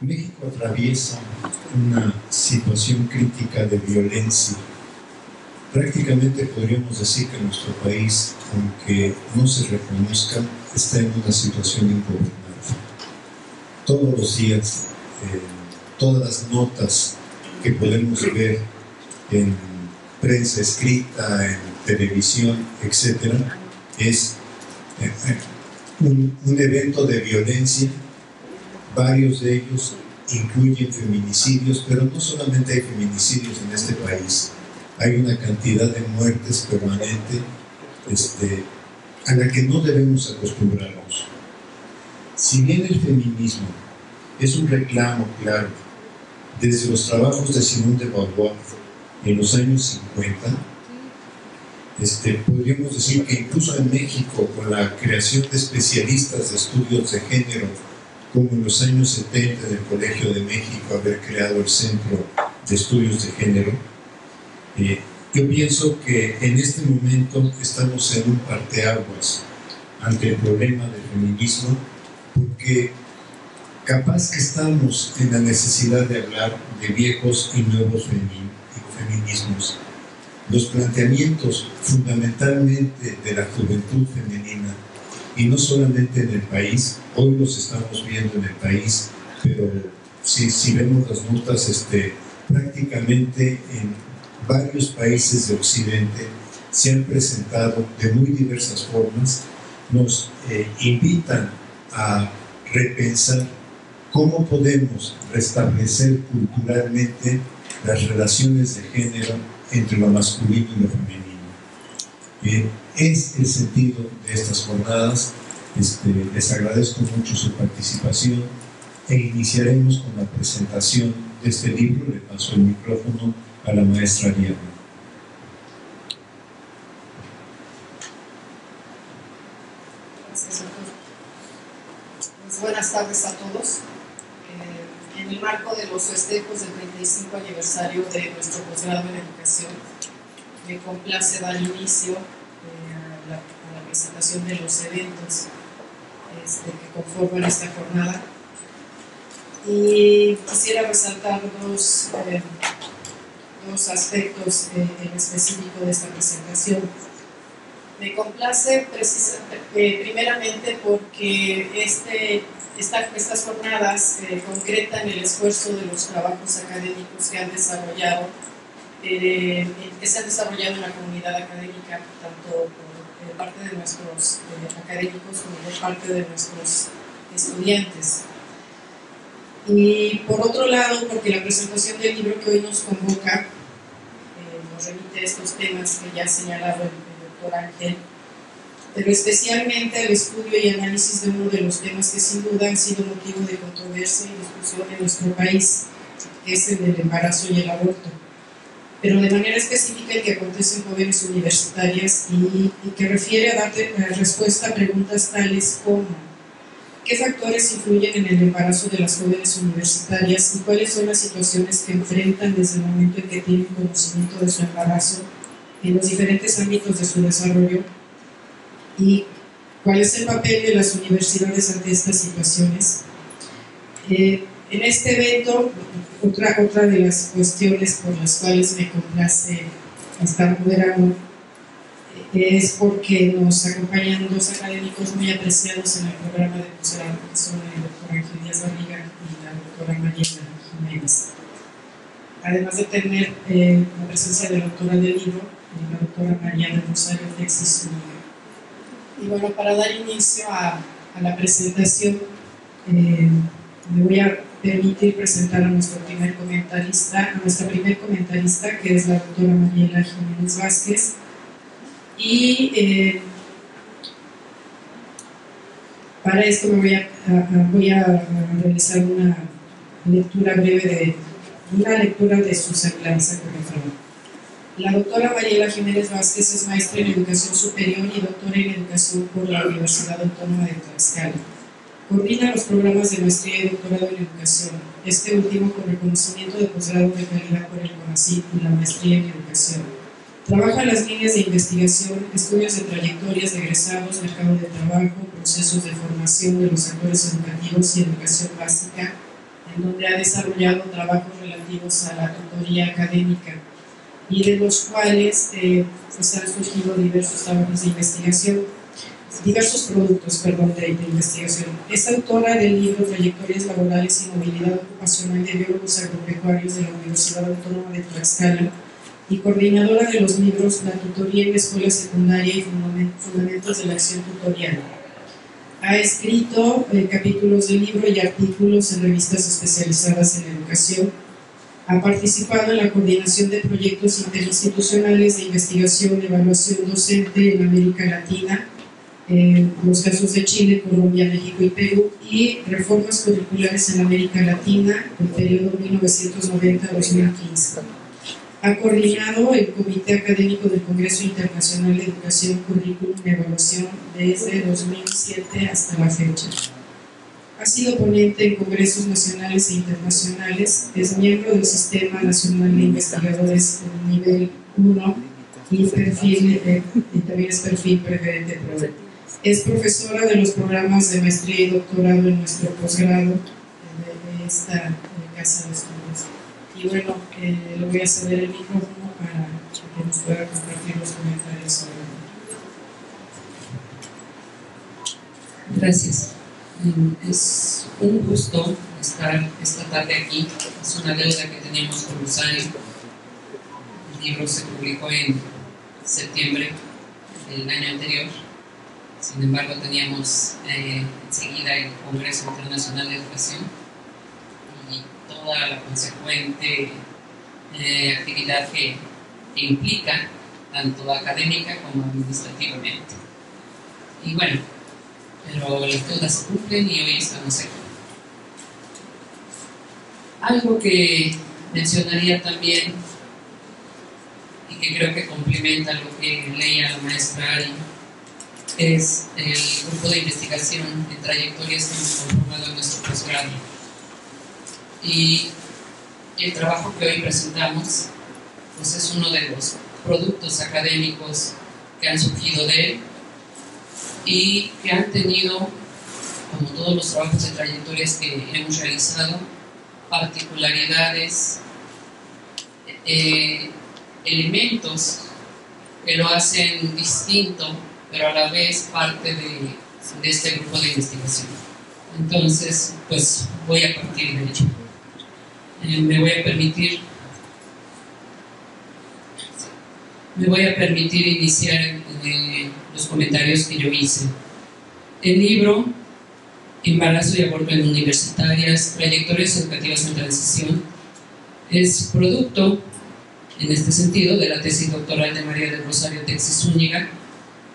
México atraviesa una situación crítica de violencia. Prácticamente podríamos decir que nuestro país, aunque no se reconozca, está en una situación ingobernable. Todos los días, eh, todas las notas que podemos ver en prensa escrita, en televisión, etcétera, es eh, eh, un, un evento de violencia Varios de ellos incluyen feminicidios, pero no solamente hay feminicidios en este país, hay una cantidad de muertes permanente este, a la que no debemos acostumbrarnos. Si bien el feminismo es un reclamo claro desde los trabajos de Simón de Beauvoir en los años 50, este, podríamos decir que incluso en México, con la creación de especialistas de estudios de género como en los años 70 del Colegio de México haber creado el Centro de Estudios de Género. Eh, yo pienso que en este momento estamos en un parteaguas ante el problema del feminismo, porque capaz que estamos en la necesidad de hablar de viejos y nuevos feminismos. Los planteamientos fundamentalmente de la juventud femenina y no solamente en el país, hoy los estamos viendo en el país, pero si, si vemos las notas, este, prácticamente en varios países de Occidente se han presentado de muy diversas formas, nos eh, invitan a repensar cómo podemos restablecer culturalmente las relaciones de género entre lo masculino y lo femenino. Eh, es el sentido de estas jornadas. Este, les agradezco mucho su participación e iniciaremos con la presentación de este libro. Le paso el micrófono a la maestra Ariana. Pues buenas tardes a todos. Eh, en el marco de los festejos del 35 aniversario de nuestro posgrado en educación, me complace dar inicio la, presentación de los eventos este, que conforman esta jornada. Y quisiera resaltar dos, eh, dos aspectos eh, en específico de esta presentación. Me complace eh, primeramente porque este, estas jornadas concretan el esfuerzo de los trabajos académicos que han desarrollado, que se han desarrollado en la comunidad académica, tanto parte de nuestros académicos como por parte de nuestros estudiantes. Y por otro lado, porque la presentación del libro que hoy nos convoca eh, nos remite a estos temas que ya ha señalado el, doctor Ángel, pero especialmente al estudio y análisis de uno de los temas que sin duda han sido motivo de controversia y discusión en nuestro país, que es el del embarazo y el aborto pero de manera específica el que acontece en jóvenes universitarias y, que refiere a dar respuesta a preguntas tales como ¿qué factores influyen en el embarazo de las jóvenes universitarias y cuáles son las situaciones que enfrentan desde el momento en que tienen conocimiento de su embarazo en los diferentes ámbitos de su desarrollo? ¿Y cuál es el papel de las universidades ante estas situaciones? Eh, en este evento otra, otra de las cuestiones por las cuales me complace estar moderando eh, es porque nos acompañan dos académicos muy apreciados en el programa de posgrado, que son el doctor Ángel Díaz Barriga y la doctora Mariela Jiménez. Además de tener eh, la presencia de la doctora del libro, eh, la doctora Mariana Rosario Texas. Y bueno, para dar inicio a, a la presentación, me voy a permitir presentar a nuestro primer comentarista, a nuestra primer comentarista, que es la doctora Mariela Jiménez Vázquez. Y eh, para esto me voy a, voy a realizar una lectura breve de una lectura de su semblanza con La doctora Mariela Jiménez Vázquez es maestra en educación superior y doctora en educación por la Universidad Autónoma de Tlaxcala Coordina los programas de maestría y doctorado en educación, este último con reconocimiento de posgrado de calidad por el CONACYT y la maestría en educación. Trabaja en las líneas de investigación, estudios de trayectorias de egresados, mercado de trabajo, procesos de formación de los actores educativos y educación básica, en donde ha desarrollado trabajos relativos a la tutoría académica y de los cuales eh, pues han surgido diversos trabajos de investigación, diversos productos, perdón, de, investigación. Es autora del libro Trayectorias Laborales y Movilidad Ocupacional de Biólogos Agropecuarios de la Universidad Autónoma de Tlaxcala y coordinadora de los libros La tutoría en la escuela secundaria y Fundamentos de la acción tutorial. Ha escrito eh, capítulos de libro y artículos en revistas especializadas en educación ha participado en la coordinación de proyectos interinstitucionales de investigación evaluación docente en América Latina, en los casos de Chile, Colombia, México y Perú, y reformas curriculares en América Latina, el periodo 1990-2015. Ha coordinado el Comité Académico del Congreso Internacional de Educación, Currículum y Evaluación desde 2007 hasta la fecha. Ha sido ponente en congresos nacionales e internacionales, es miembro del Sistema Nacional de Investigadores nivel 1 y, perfil, eh, y también es perfil preferente Es profesora de los programas de maestría y doctorado en nuestro posgrado de, esta casa de estudios. Y bueno, eh, le voy a ceder el micrófono para que nos pueda compartir los comentarios sobre Gracias. Es un gusto estar esta tarde aquí. Es una deuda que teníamos con Rosario. El libro se publicó en septiembre del año anterior. Sin embargo, teníamos eh, enseguida el Congreso Internacional de Educación y toda la consecuente eh, actividad que, implica, tanto académica como administrativamente. Y bueno, pero las deudas se cumplen y hoy estamos aquí. Algo que mencionaría también y que creo que complementa lo que leía la maestra Ari es el grupo de investigación en trayectorias que hemos conformado en nuestro posgrado. Y el trabajo que hoy presentamos pues es uno de los productos académicos que han surgido de él y que han tenido, como todos los trabajos de trayectorias que hemos realizado, particularidades, eh, elementos que lo hacen distinto, pero a la vez parte de, de este grupo de investigación. Entonces, pues voy a partir de ello. Eh, me voy a permitir me voy a permitir iniciar eh, los comentarios que yo hice. El libro Embarazo y aborto en universitarias, trayectorias educativas en transición, es producto, en este sentido, de la tesis doctoral de María del Rosario Texas Zúñiga,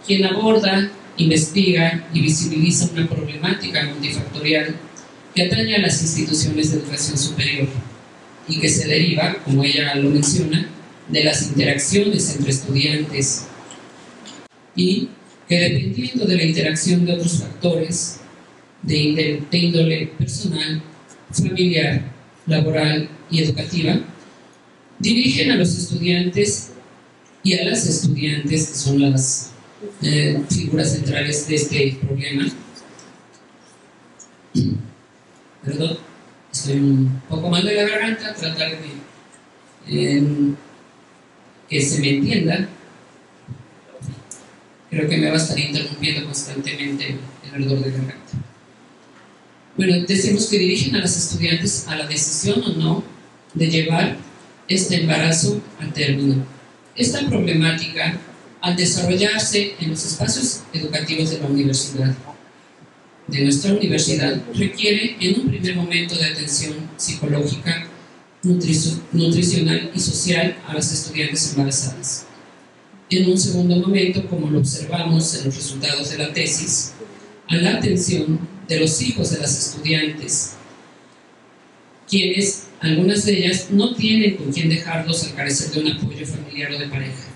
quien aborda, investiga y visibiliza una problemática multifactorial que atañe a las instituciones de educación superior y que se deriva, como ella lo menciona, de las interacciones entre estudiantes y que dependiendo de la interacción de otros factores de, índole personal, familiar, laboral y educativa, dirigen a los estudiantes y a las estudiantes, que son las eh, figuras centrales de este problema. Perdón, estoy un poco mal de la garganta, tratar de em, que se me entienda. Creo que me va a estar interrumpiendo constantemente el ardor de garganta. Bueno, decimos que dirigen a las estudiantes a la decisión o no de llevar este embarazo a término. Esta problemática, al desarrollarse en los espacios educativos de la universidad, de nuestra universidad, requiere en un primer momento de atención psicológica nutricional y social a las estudiantes embarazadas. En un segundo momento, como lo observamos en los resultados de la tesis, a la atención de los hijos de las estudiantes, quienes, algunas de ellas, no tienen con quién dejarlos al carecer de un apoyo familiar o de pareja.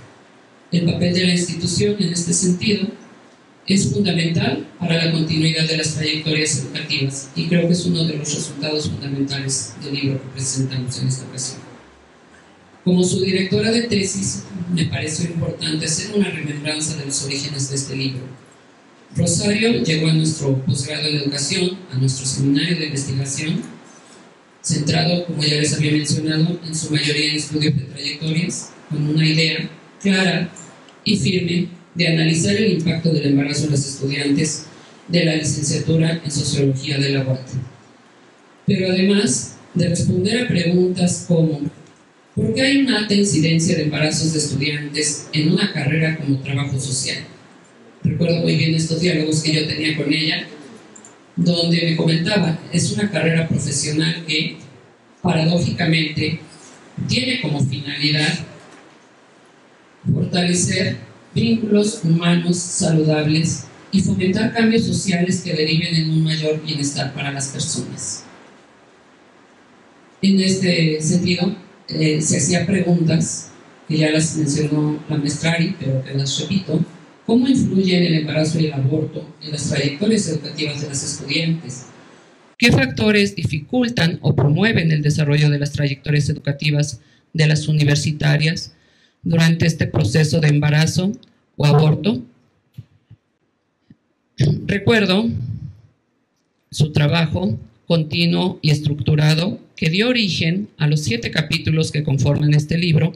El papel de la institución en este sentido es fundamental para la continuidad de las trayectorias educativas y creo que es uno de los resultados fundamentales del libro que presentamos en esta ocasión. Como su directora de tesis, me pareció importante hacer una remembranza de los orígenes de este libro. Rosario llegó a nuestro posgrado de educación, a nuestro seminario de investigación, centrado, como ya les había mencionado, en su mayoría en estudios de trayectorias, con una idea clara y firme de analizar el impacto del embarazo en los estudiantes de la licenciatura en Sociología de la UAT. Pero además de responder a preguntas como ¿por qué hay una alta incidencia de embarazos de estudiantes en una carrera como trabajo social? Recuerdo muy bien estos diálogos que yo tenía con ella, donde me comentaba, es una carrera profesional que paradójicamente tiene como finalidad fortalecer vínculos humanos saludables y fomentar cambios sociales que deriven en un mayor bienestar para las personas. En este sentido, eh, se hacía preguntas, que ya las mencionó la Mestrari, pero que las repito, ¿cómo influyen el embarazo y el aborto en las trayectorias educativas de las estudiantes? ¿Qué factores dificultan o promueven el desarrollo de las trayectorias educativas de las universitarias durante este proceso de embarazo o aborto? Recuerdo su trabajo continuo y estructurado que dio origen a los siete capítulos que conforman este libro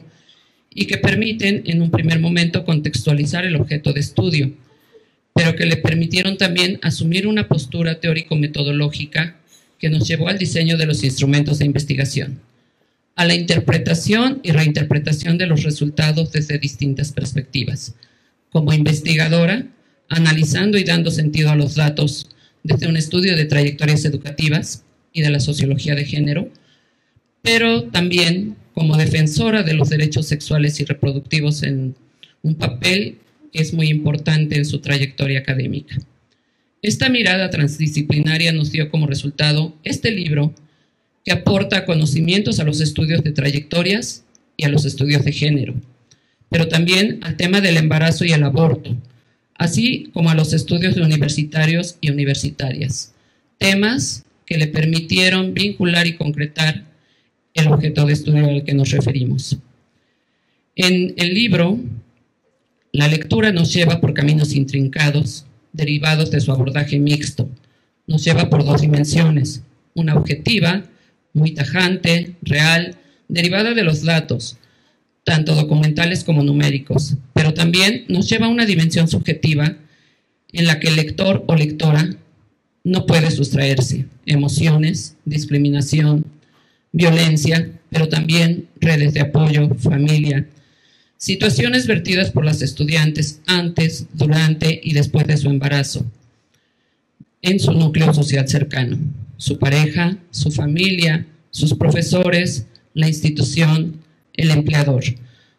y que permiten en un primer momento contextualizar el objeto de estudio, pero que le permitieron también asumir una postura teórico-metodológica que nos llevó al diseño de los instrumentos de investigación, a la interpretación y reinterpretación de los resultados desde distintas perspectivas. Como investigadora, analizando y dando sentido a los datos desde un estudio de trayectorias educativas y de la sociología de género, pero también como defensora de los derechos sexuales y reproductivos en un papel que es muy importante en su trayectoria académica. Esta mirada transdisciplinaria nos dio como resultado este libro que aporta conocimientos a los estudios de trayectorias y a los estudios de género, pero también al tema del embarazo y el aborto, así como a los estudios de universitarios y universitarias, temas que le permitieron vincular y concretar el objeto de estudio al que nos referimos. En el libro, la lectura nos lleva por caminos intrincados, derivados de su abordaje mixto. Nos lleva por dos dimensiones, una objetiva, muy tajante, real, derivada de los datos, tanto documentales como numéricos, pero también nos lleva a una dimensión subjetiva en la que el lector o lectora no puede sustraerse. Emociones, discriminación, violencia, pero también redes de apoyo, familia, situaciones vertidas por las estudiantes antes, durante y después de su embarazo en su núcleo social cercano, su pareja, su familia, sus profesores, la institución, el empleador.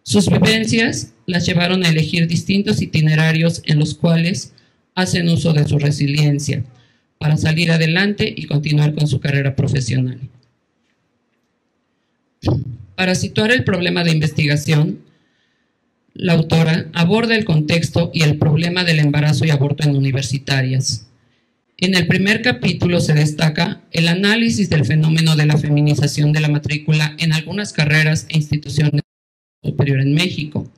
Sus vivencias las llevaron a elegir distintos itinerarios en los cuales hacen uso de su resiliencia para salir adelante y continuar con su carrera profesional. Para situar el problema de investigación, la autora aborda el contexto y el problema del embarazo y aborto en universitarias. En el primer capítulo se destaca el análisis del fenómeno de la feminización de la matrícula en algunas carreras e instituciones superior en México,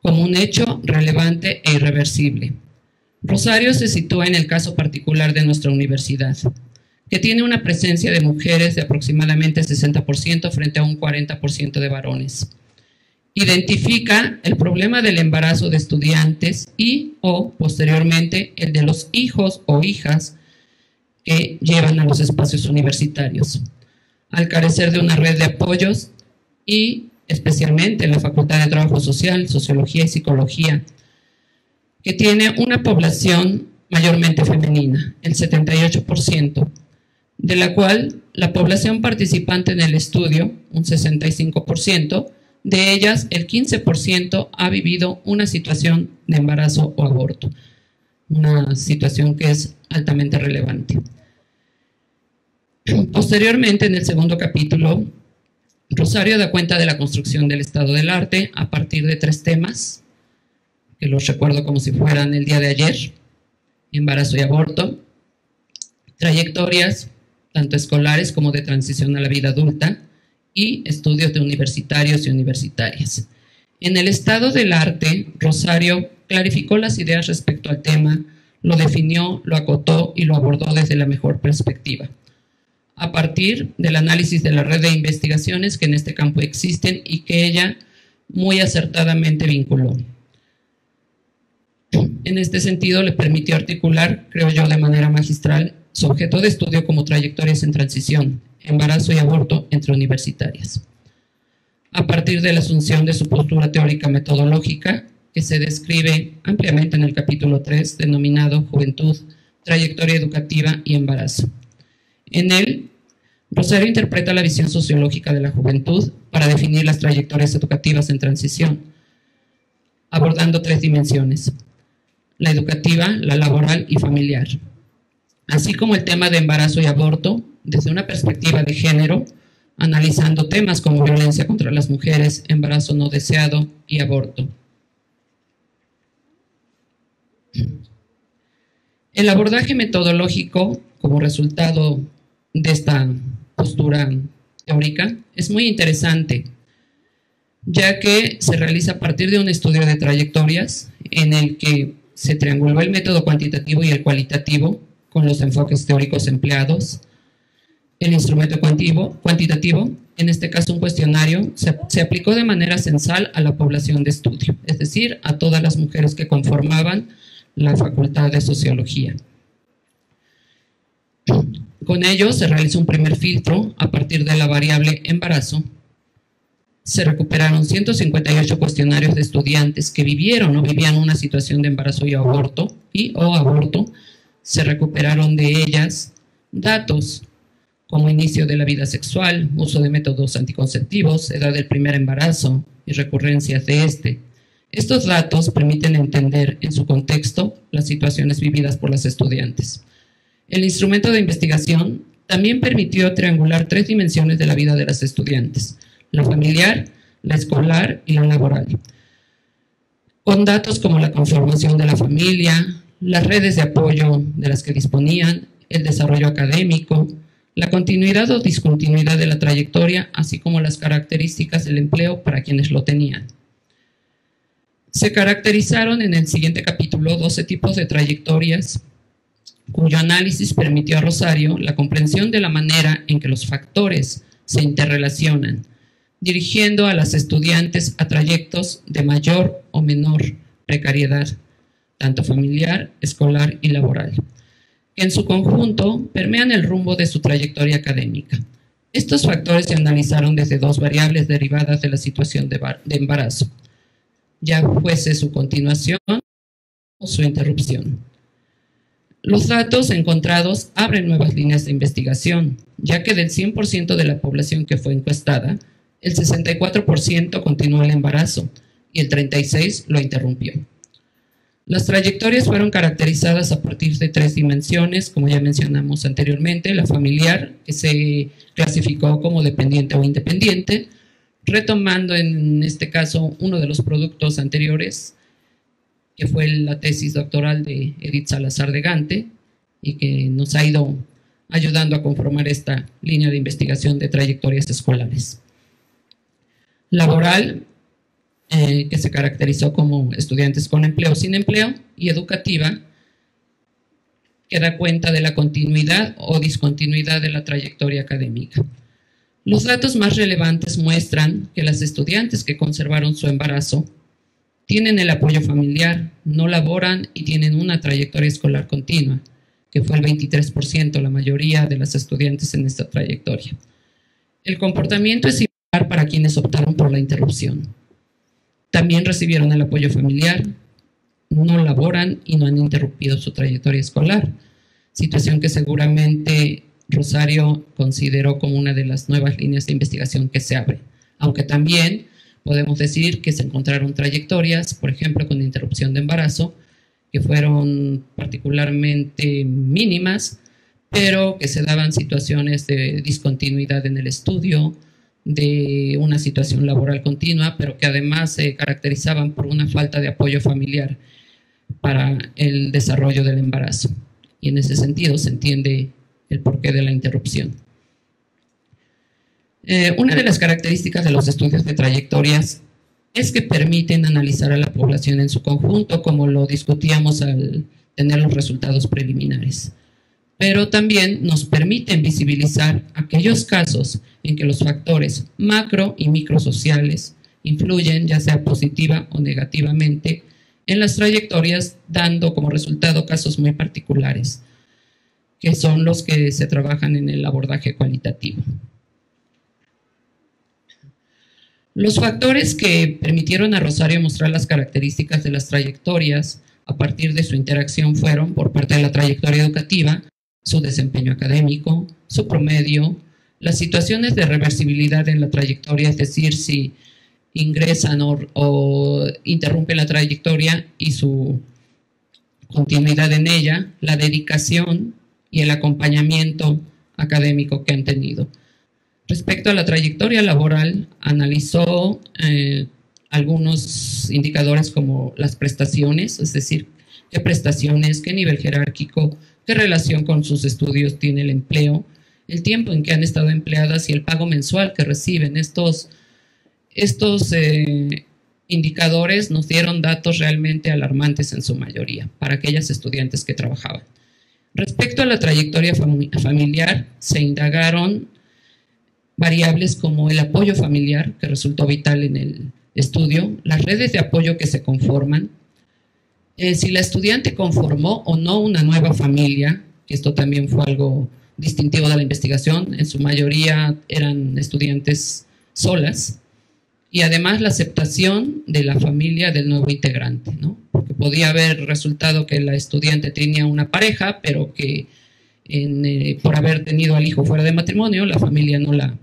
como un hecho relevante e irreversible. Rosario se sitúa en el caso particular de nuestra universidad, que tiene una presencia de mujeres de aproximadamente 60% frente a un 40% de varones. Identifica el problema del embarazo de estudiantes y o posteriormente el de los hijos o hijas que llevan a los espacios universitarios. Al carecer de una red de apoyos y especialmente en la Facultad de Trabajo Social, Sociología y Psicología, que tiene una población mayormente femenina, el 78%, de la cual la población participante en el estudio, un 65%, de ellas el 15% ha vivido una situación de embarazo o aborto, una situación que es altamente relevante. Posteriormente, en el segundo capítulo, Rosario da cuenta de la construcción del estado del arte a partir de tres temas, que los recuerdo como si fueran el día de ayer, embarazo y aborto, trayectorias, tanto escolares como de transición a la vida adulta, y estudios de universitarios y universitarias. En el estado del arte, Rosario clarificó las ideas respecto al tema, lo definió, lo acotó y lo abordó desde la mejor perspectiva a partir del análisis de la red de investigaciones que en este campo existen y que ella muy acertadamente vinculó. En este sentido, le permitió articular, creo yo, de manera magistral, su objeto de estudio como trayectorias en transición, embarazo y aborto entre universitarias. A partir de la asunción de su postura teórica metodológica, que se describe ampliamente en el capítulo 3, denominado Juventud, Trayectoria Educativa y Embarazo. En él, Rosario interpreta la visión sociológica de la juventud para definir las trayectorias educativas en transición, abordando tres dimensiones, la educativa, la laboral y familiar, así como el tema de embarazo y aborto desde una perspectiva de género, analizando temas como violencia contra las mujeres, embarazo no deseado y aborto. El abordaje metodológico como resultado de esta postura teórica es muy interesante, ya que se realiza a partir de un estudio de trayectorias en el que se trianguló el método cuantitativo y el cualitativo con los enfoques teóricos empleados. El instrumento cuantitativo, en este caso un cuestionario, se, se, aplicó de manera censal a la población de estudio, es decir, a todas las mujeres que conformaban la Facultad de Sociología. Con ello se realizó un primer filtro a partir de la variable embarazo. Se recuperaron 158 cuestionarios de estudiantes que vivieron o vivían una situación de embarazo y aborto y o aborto. Se recuperaron de ellas datos como inicio de la vida sexual, uso de métodos anticonceptivos, edad del primer embarazo y recurrencias de este. Estos datos permiten entender en su contexto las situaciones vividas por las estudiantes. El instrumento de investigación también permitió triangular tres dimensiones de la vida de las estudiantes, la familiar, la escolar y la laboral, con datos como la conformación de la familia, las redes de apoyo de las que disponían, el desarrollo académico, la continuidad o discontinuidad de la trayectoria, así como las características del empleo para quienes lo tenían. Se caracterizaron en el siguiente capítulo 12 tipos de trayectorias cuyo análisis permitió a Rosario la comprensión de la manera en que los factores se interrelacionan, dirigiendo a las estudiantes a trayectos de mayor o menor precariedad, tanto familiar, escolar y laboral, que en su conjunto permean el rumbo de su trayectoria académica. Estos factores se analizaron desde dos variables derivadas de la situación de, embarazo, ya fuese su continuación o su interrupción. Los datos encontrados abren nuevas líneas de investigación, ya que del 100% de la población que fue encuestada, el 64% continuó el embarazo y el 36% lo interrumpió. Las trayectorias fueron caracterizadas a partir de tres dimensiones, como ya mencionamos anteriormente, la familiar, que se clasificó como dependiente o independiente, retomando en este caso uno de los productos anteriores, que fue la tesis doctoral de Edith Salazar de Gante y que nos ha ido ayudando a conformar esta línea de investigación de trayectorias escolares. Laboral, eh, que se caracterizó como estudiantes con empleo sin empleo, y educativa, que da cuenta de la continuidad o discontinuidad de la trayectoria académica. Los datos más relevantes muestran que las estudiantes que conservaron su embarazo tienen el apoyo familiar, no laboran y tienen una trayectoria escolar continua, que fue el 23%, la mayoría de las estudiantes en esta trayectoria. El comportamiento es similar para quienes optaron por la interrupción. También recibieron el apoyo familiar, no laboran y no han interrumpido su trayectoria escolar, situación que seguramente Rosario consideró como una de las nuevas líneas de investigación que se abre, aunque también Podemos decir que se encontraron trayectorias, por ejemplo, con interrupción de embarazo, que fueron particularmente mínimas, pero que se daban situaciones de discontinuidad en el estudio, de una situación laboral continua, pero que además se caracterizaban por una falta de apoyo familiar para el desarrollo del embarazo. Y en ese sentido se entiende el porqué de la interrupción. Eh, una de las características de los estudios de trayectorias es que permiten analizar a la población en su conjunto, como lo discutíamos al tener los resultados preliminares. pero también nos permiten visibilizar aquellos casos en que los factores macro y microsociales influyen, ya sea positiva o negativamente, en las trayectorias, dando como resultado casos muy particulares, que son los que se trabajan en el abordaje cualitativo. Los factores que permitieron a Rosario mostrar las características de las trayectorias a partir de su interacción fueron, por parte de la trayectoria educativa, su desempeño académico, su promedio, las situaciones de reversibilidad en la trayectoria, es decir, si ingresan o, interrumpen la trayectoria y su continuidad en ella, la dedicación y el acompañamiento académico que han tenido. Respecto a la trayectoria laboral, analizó eh, algunos indicadores como las prestaciones, es decir, qué prestaciones, qué nivel jerárquico, qué relación con sus estudios tiene el empleo, el tiempo en que han estado empleadas y el pago mensual que reciben. Estos, estos eh, indicadores nos dieron datos realmente alarmantes en su mayoría para aquellas estudiantes que trabajaban. Respecto a la trayectoria familiar, se indagaron variables como el apoyo familiar, que resultó vital en el estudio, las redes de apoyo que se conforman, eh, si la estudiante conformó o no una nueva familia, que esto también fue algo distintivo de la investigación, en su mayoría eran estudiantes solas, y además la aceptación de la familia del nuevo integrante, ¿no? porque podía haber resultado que la estudiante tenía una pareja, pero que eh, por haber tenido al hijo fuera de matrimonio, la familia no la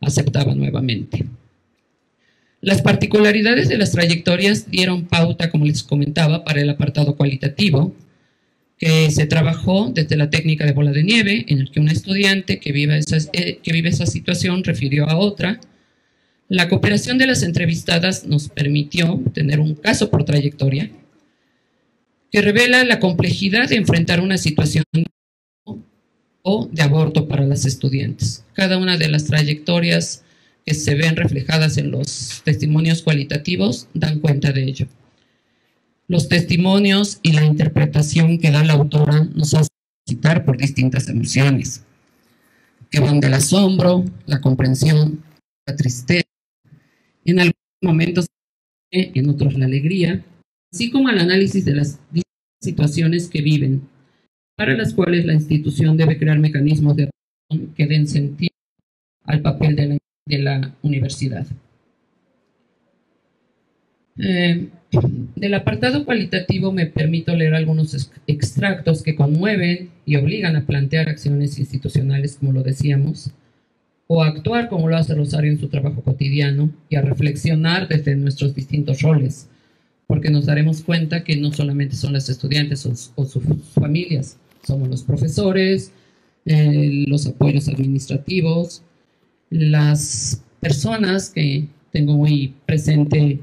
aceptaba nuevamente. Las particularidades de las trayectorias dieron pauta, como les comentaba, para el apartado cualitativo, que se trabajó desde la técnica de bola de nieve, en el que un estudiante que vive, eh, que vive esa situación refirió a otra. La cooperación de las entrevistadas nos permitió tener un caso por trayectoria que revela la complejidad de enfrentar una situación o de aborto para las estudiantes. Cada una de las trayectorias que se ven reflejadas en los testimonios cualitativos dan cuenta de ello. Los testimonios y la interpretación que da la autora nos hacen citar por distintas emociones, que van del asombro, la comprensión, la tristeza, en algunos momentos, en otros la alegría, así como el análisis de las situaciones que viven, para las cuales la institución debe crear mecanismos de que den sentido al papel de la de la universidad. Eh, del apartado cualitativo me permito leer algunos extractos que conmueven y obligan a plantear acciones institucionales, como lo decíamos, o a actuar como lo hace Rosario en su trabajo cotidiano y a reflexionar desde nuestros distintos roles, porque nos daremos cuenta que no solamente son las estudiantes o, sus familias, somos los profesores, eh, los apoyos administrativos, las personas que tengo muy presente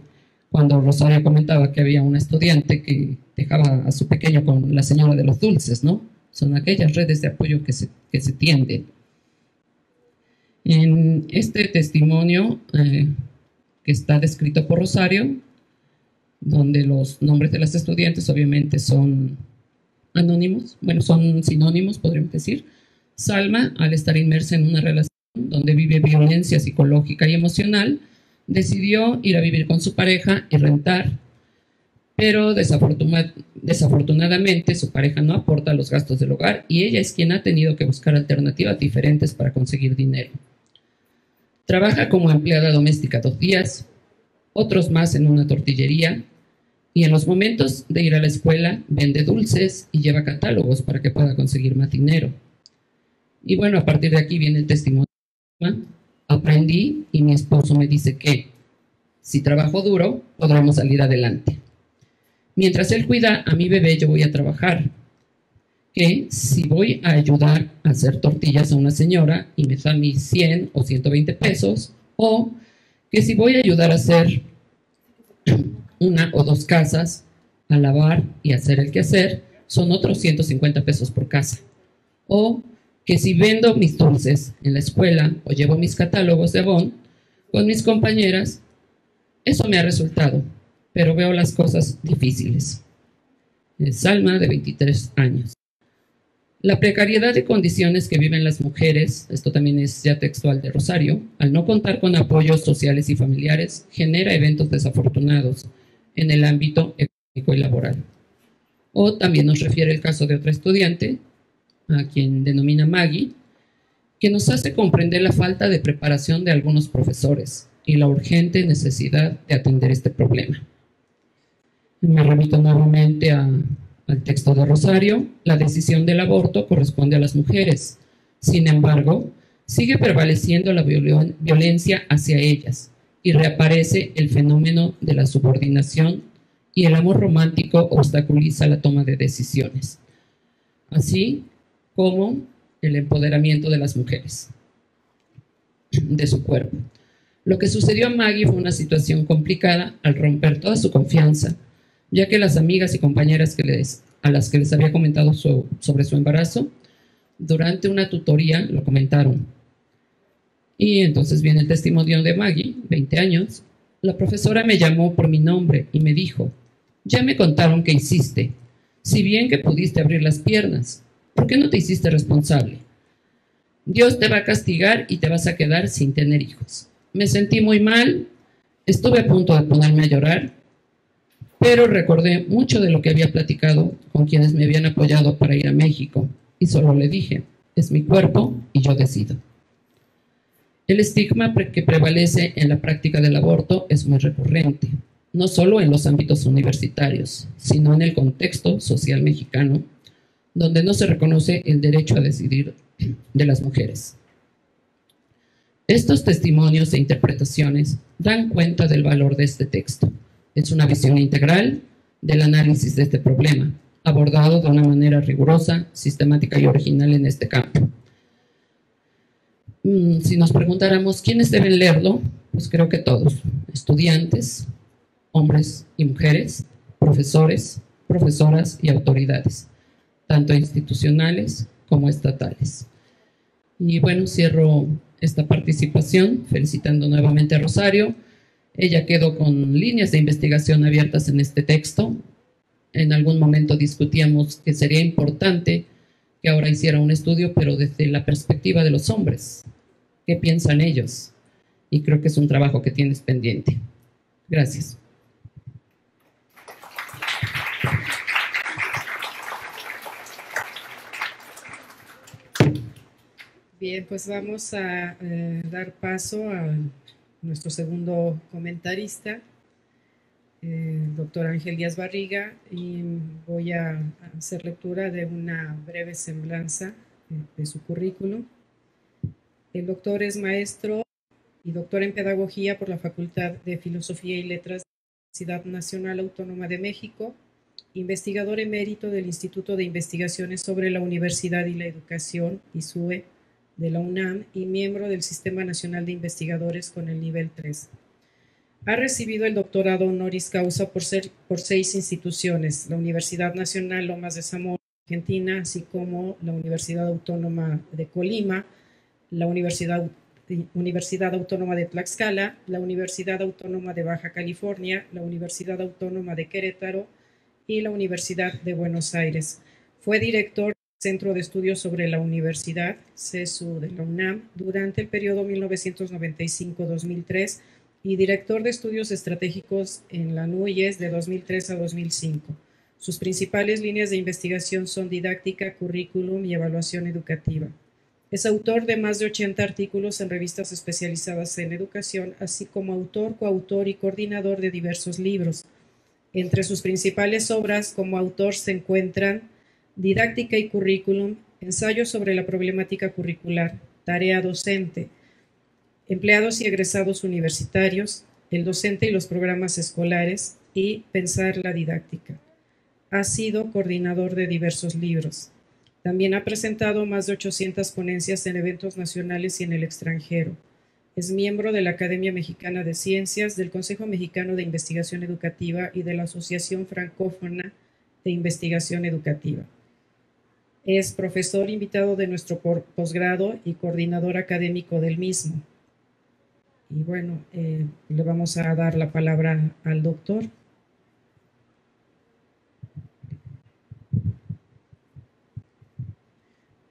cuando Rosario comentaba que había una estudiante que dejaba a su pequeño con la señora de los dulces, ¿no? Son aquellas redes de apoyo que se, que se tienden. En este testimonio eh, que está descrito por Rosario, donde los nombres de las estudiantes obviamente son anónimos, bueno, son sinónimos, podríamos decir, Salma, al estar inmersa en una relación donde vive violencia psicológica y emocional, decidió ir a vivir con su pareja y rentar, pero desafortunadamente su pareja no aporta los gastos del hogar y ella es quien ha tenido que buscar alternativas diferentes para conseguir dinero. Trabaja como empleada doméstica dos días, otros más en una tortillería y en los momentos de ir a la escuela vende dulces y lleva catálogos para que pueda conseguir más dinero. Y bueno, a partir de aquí viene el testimonio aprendí y mi esposo me dice que si trabajo duro, podremos salir adelante. Mientras él cuida a mi bebé, yo voy a trabajar. Que si voy a ayudar a hacer tortillas a una señora y me da mis 100 o 120 pesos, o que si voy a ayudar a hacer una o dos casas, a lavar y hacer el quehacer, son otros 150 pesos por casa. O que si vendo mis dulces en la escuela o llevo mis catálogos de Bon con mis compañeras, eso me ha resultado, pero veo las cosas difíciles. Salma, de 23 años. La precariedad de condiciones que viven las mujeres, esto también es ya textual de Rosario, al no contar con apoyos sociales y familiares, genera eventos desafortunados en el ámbito económico y laboral. O también nos refiere el caso de otra estudiante, a quien denomina Maggie, que nos hace comprender la falta de preparación de algunos profesores y la urgente necesidad de atender este problema. Me remito nuevamente al texto de Rosario. La decisión del aborto corresponde a las mujeres. Sin embargo, sigue prevaleciendo la violencia hacia ellas y reaparece el fenómeno de la subordinación y el amor romántico obstaculiza la toma de decisiones, así como el empoderamiento de las mujeres, de su cuerpo. Lo que sucedió a Maggie fue una situación complicada al romper toda su confianza, ya que las amigas y compañeras que les, a las que les había comentado sobre su embarazo, durante una tutoría lo comentaron. Y entonces viene el testimonio de Maggie, 20 años. La profesora me llamó por mi nombre y me dijo, ya me contaron que hiciste, si bien que pudiste abrir las piernas, ¿por qué no te hiciste responsable? Dios te va a castigar y te vas a quedar sin tener hijos. Me sentí muy mal, estuve a punto de ponerme a llorar, pero recordé mucho de lo que había platicado con quienes me habían apoyado para ir a México y solo le dije, es mi cuerpo y yo decido. El estigma que prevalece en la práctica del aborto es muy recurrente, no solo en los ámbitos universitarios, sino en el contexto social mexicano, donde no se reconoce el derecho a decidir de las mujeres. Estos testimonios e interpretaciones dan cuenta del valor de este texto. Es una visión integral del análisis de este problema, abordado de una manera rigurosa, sistemática y original en este campo. Mm, si nos preguntáramos quiénes deben leerlo, pues creo que todos, estudiantes, hombres y mujeres, profesores, profesoras y autoridades, tanto institucionales como estatales. Y bueno, cierro esta participación, felicitando nuevamente a Rosario. Ella quedó con líneas de investigación abiertas en este texto. En algún momento discutíamos que sería importante que ahora hiciera un estudio, pero desde la perspectiva de los hombres. ¿Qué piensan ellos? Y creo que es un trabajo que tienes pendiente. Gracias. Bien, pues vamos a eh, dar paso a nuestro segundo comentarista, el doctor Ángel Díaz Barriga, y voy a hacer lectura de una breve semblanza eh, de su currículum. El doctor es maestro y doctor en pedagogía por la Facultad de Filosofía y Letras de la Universidad Nacional Autónoma de México, investigador emérito del Instituto de Investigaciones sobre la Universidad y la Educación, ISUE, de la UNAM y miembro del Sistema Nacional de Investigadores con el nivel 3. Ha recibido el doctorado honoris causa por, seis instituciones, la Universidad Nacional Lomas de Zamora, Argentina, así como la Universidad Autónoma de Colima, la Universidad, Universidad Autónoma de Tlaxcala, la Universidad Autónoma de Baja California, la Universidad Autónoma de Querétaro y la Universidad de Buenos Aires. Fue director Centro de Estudios sobre la Universidad, CESU de la UNAM, durante el periodo 1995-2003 y director de Estudios Estratégicos en la NUYES de 2003 a 2005. Sus principales líneas de investigación son didáctica, currículum y evaluación educativa. Es autor de más de 80 artículos en revistas especializadas en educación, así como autor, coautor y coordinador de diversos libros. Entre sus principales obras como autor se encuentran didáctica y currículum, ensayo sobre la problemática curricular, tarea docente, empleados y egresados universitarios, el docente y los programas escolares y pensar la didáctica. Ha sido coordinador de diversos libros. También ha presentado más de 800 ponencias en eventos nacionales y en el extranjero. Es miembro de la Academia Mexicana de Ciencias, del Consejo Mexicano de Investigación Educativa y de la Asociación Francófona de Investigación Educativa. Es profesor invitado de nuestro posgrado y coordinador académico del mismo. Y bueno, eh, le vamos a dar la palabra al doctor.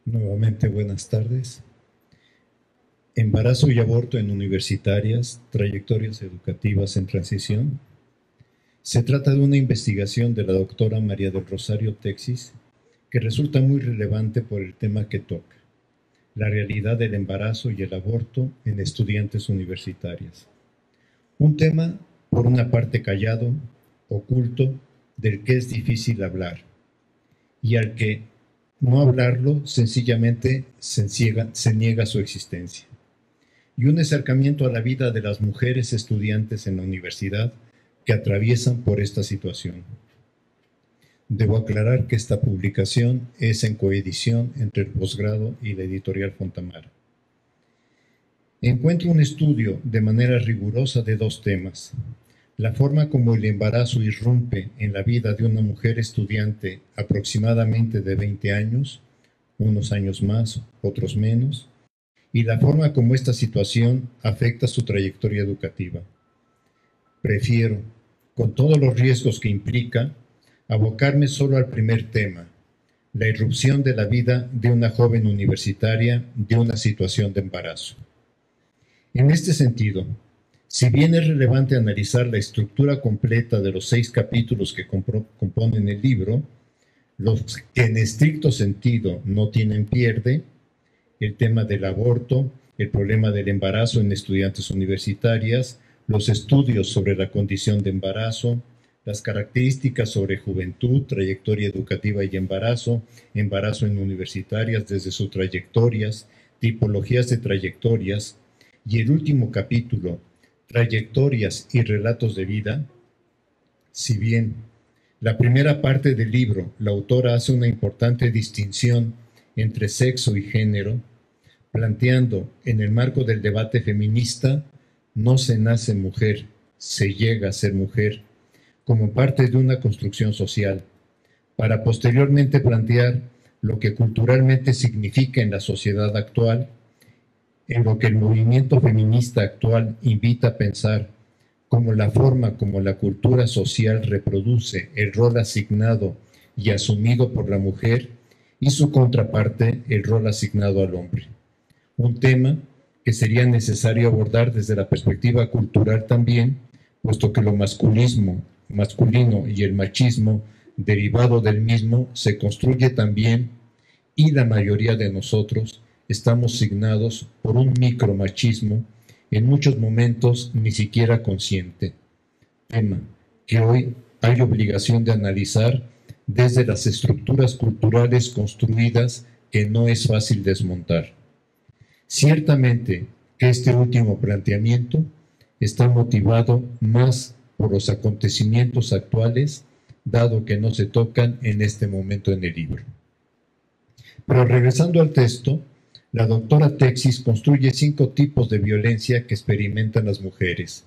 Nuevamente buenas tardes. Embarazo y aborto en universitarias, trayectorias educativas en transición. Se trata de una investigación de la doctora María del Rosario Texis que resulta muy relevante por el tema que toca, la realidad del embarazo y el aborto en estudiantes universitarias. Un tema, por una parte, callado, oculto, del que es difícil hablar y al que no hablarlo sencillamente se, se niega su existencia. Y un acercamiento a la vida de las mujeres estudiantes en la universidad que atraviesan por esta situación. Debo aclarar que esta publicación es en coedición entre el posgrado y la editorial Fontamara. Encuentro un estudio de manera rigurosa de dos temas, la forma como el embarazo irrumpe en la vida de una mujer estudiante aproximadamente de 20 años, unos años más, otros menos, y la forma como esta situación afecta su trayectoria educativa. Prefiero, con todos los riesgos que implica, abocarme solo al primer tema, la irrupción de la vida de una joven universitaria de una situación de embarazo. En este sentido, si bien es relevante analizar la estructura completa de los seis capítulos que componen el libro, los que en estricto sentido no tienen pierde, el tema del aborto, el problema del embarazo en estudiantes universitarias, los estudios sobre la condición de embarazo, las características sobre juventud, trayectoria educativa y embarazo, embarazo en universitarias desde sus trayectorias, tipologías de trayectorias, y el último capítulo, trayectorias y relatos de vida, si bien la primera parte del libro la autora hace una importante distinción entre sexo y género, planteando en el marco del debate feminista, no se nace mujer, se llega a ser mujer, como parte de una construcción social, para posteriormente plantear lo que culturalmente significa en la sociedad actual en lo que el movimiento feminista actual invita a pensar como la forma como la cultura social reproduce el rol asignado y asumido por la mujer y su contraparte el rol asignado al hombre. Un tema que sería necesario abordar desde la perspectiva cultural también, puesto que lo masculismo, masculino y el machismo derivado del mismo se construye también y la mayoría de nosotros estamos signados por un micromachismo, en muchos momentos ni siquiera consciente. Tema que hoy hay obligación de analizar desde las estructuras culturales construidas que no es fácil desmontar. Ciertamente este último planteamiento está motivado más por los acontecimientos actuales, dado que no se tocan en este momento en el libro. Pero regresando al texto, la doctora Texis construye cinco tipos de violencia que experimentan las mujeres.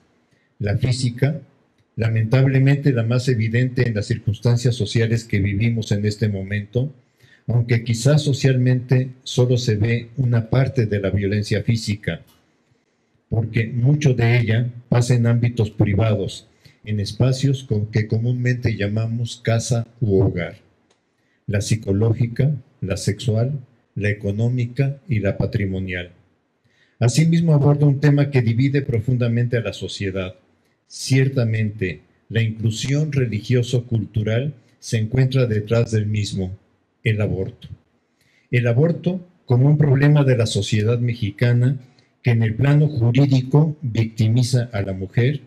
La física, lamentablemente la más evidente en las circunstancias sociales que vivimos en este momento, aunque quizás socialmente solo se ve una parte de la violencia física, porque mucho de ella pasa en ámbitos privados, en espacios que comúnmente llamamos casa u hogar. La psicológica, la sexual, la económica y la patrimonial. Asimismo aborda un tema que divide profundamente a la sociedad. Ciertamente, la inclusión religioso-cultural se encuentra detrás del mismo, el aborto. El aborto como un problema de la sociedad mexicana que en el plano jurídico victimiza a la mujer,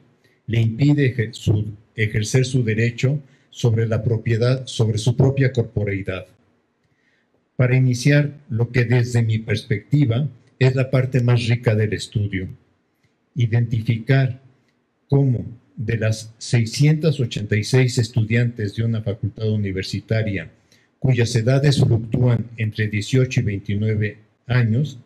le impide ejercer su derecho sobre la propiedad, sobre su propia corporeidad. Para iniciar lo que desde mi perspectiva es la parte más rica del estudio, identificar cómo de las 686 estudiantes de una facultad universitaria cuyas edades fluctúan entre 18 y 29 años,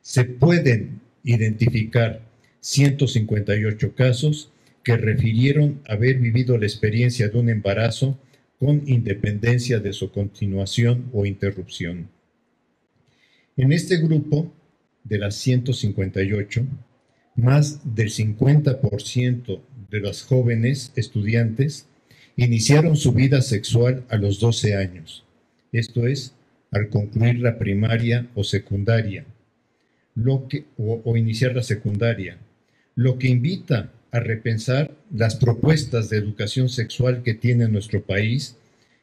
se pueden identificar 158 casos que refirieron haber vivido la experiencia de un embarazo con independencia de su continuación o interrupción. En este grupo de las 158, más del 50% de las jóvenes estudiantes iniciaron su vida sexual a los 12 años, esto es, al concluir la primaria o secundaria, que, o, iniciar la secundaria, lo que invita a repensar las propuestas de educación sexual que tiene nuestro país.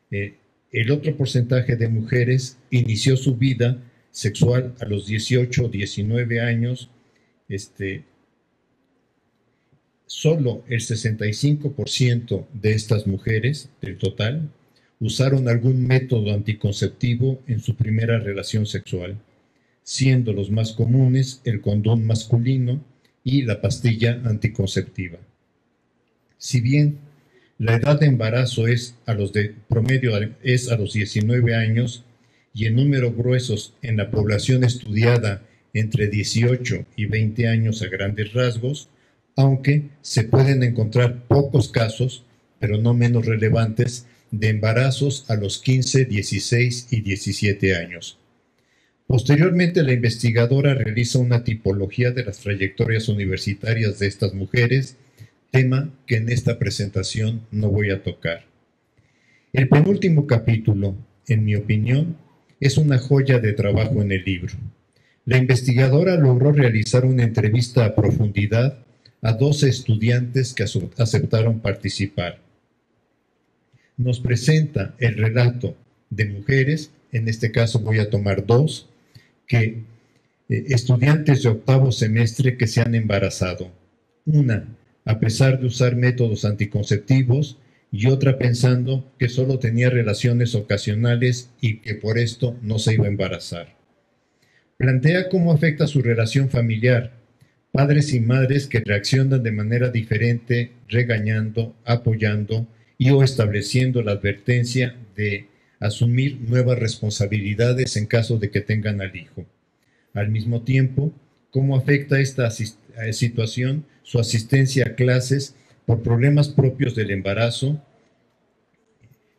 Eh, el otro porcentaje de mujeres inició su vida sexual a los 18 o 19 años. Este, solo el 65% de estas mujeres, del total, usaron algún método anticonceptivo en su primera relación sexual, siendo los más comunes el condón masculino y la pastilla anticonceptiva. Si bien la edad de embarazo es a los de promedio es a los 19 años y en números gruesos en la población estudiada entre 18 y 20 años a grandes rasgos, aunque se pueden encontrar pocos casos, pero no menos relevantes, de embarazos a los 15, 16 y 17 años. Posteriormente, la investigadora realiza una tipología de las trayectorias universitarias de estas mujeres, tema que en esta presentación no voy a tocar. El penúltimo capítulo, en mi opinión, es una joya de trabajo en el libro. La investigadora logró realizar una entrevista a profundidad a 12 estudiantes que aceptaron participar nos presenta el relato de mujeres, en este caso voy a tomar dos, que eh, estudiantes de octavo semestre que se han embarazado. Una, a pesar de usar métodos anticonceptivos, y otra pensando que solo tenía relaciones ocasionales y que por esto no se iba a embarazar. Plantea cómo afecta su relación familiar, padres y madres que reaccionan de manera diferente, regañando, apoyando, y o estableciendo la advertencia de asumir nuevas responsabilidades en caso de que tengan al hijo. Al mismo tiempo, cómo afecta esta eh, situación su asistencia a clases por problemas propios del embarazo,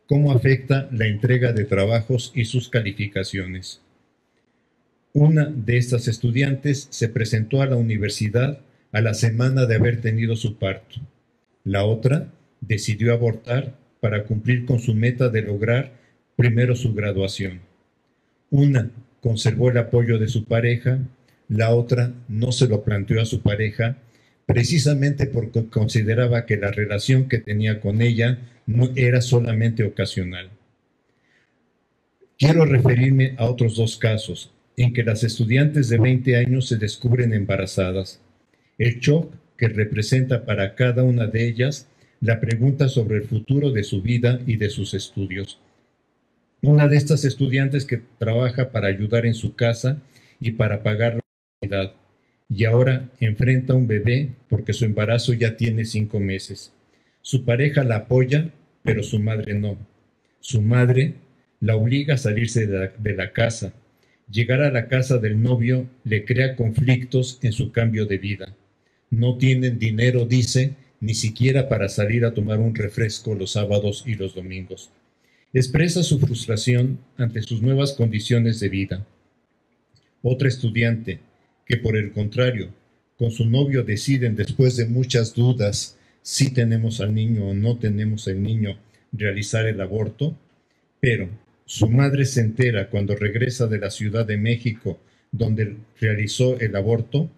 cómo afecta la entrega de trabajos y sus calificaciones. Una de estas estudiantes se presentó a la universidad a la semana de haber tenido su parto. La otra decidió abortar para cumplir con su meta de lograr primero su graduación. Una conservó el apoyo de su pareja, la otra no se lo planteó a su pareja, precisamente porque consideraba que la relación que tenía con ella no era solamente ocasional. Quiero referirme a otros dos casos en que las estudiantes de 20 años se descubren embarazadas. El shock que representa para cada una de ellas la pregunta sobre el futuro de su vida y de sus estudios. Una de estas estudiantes que trabaja para ayudar en su casa y para pagar la universidad, y ahora enfrenta un bebé porque su embarazo ya tiene cinco meses. Su pareja la apoya, pero su madre no. Su madre la obliga a salirse de la casa. Llegar a la casa del novio le crea conflictos en su cambio de vida. No tienen dinero, dice, ni siquiera para salir a tomar un refresco los sábados y los domingos. Expresa su frustración ante sus nuevas condiciones de vida. Otra estudiante, que por el contrario, con su novio deciden después de muchas dudas si tenemos al niño o no tenemos al niño, realizar el aborto, pero su madre se entera cuando regresa de la Ciudad de México, donde realizó el aborto,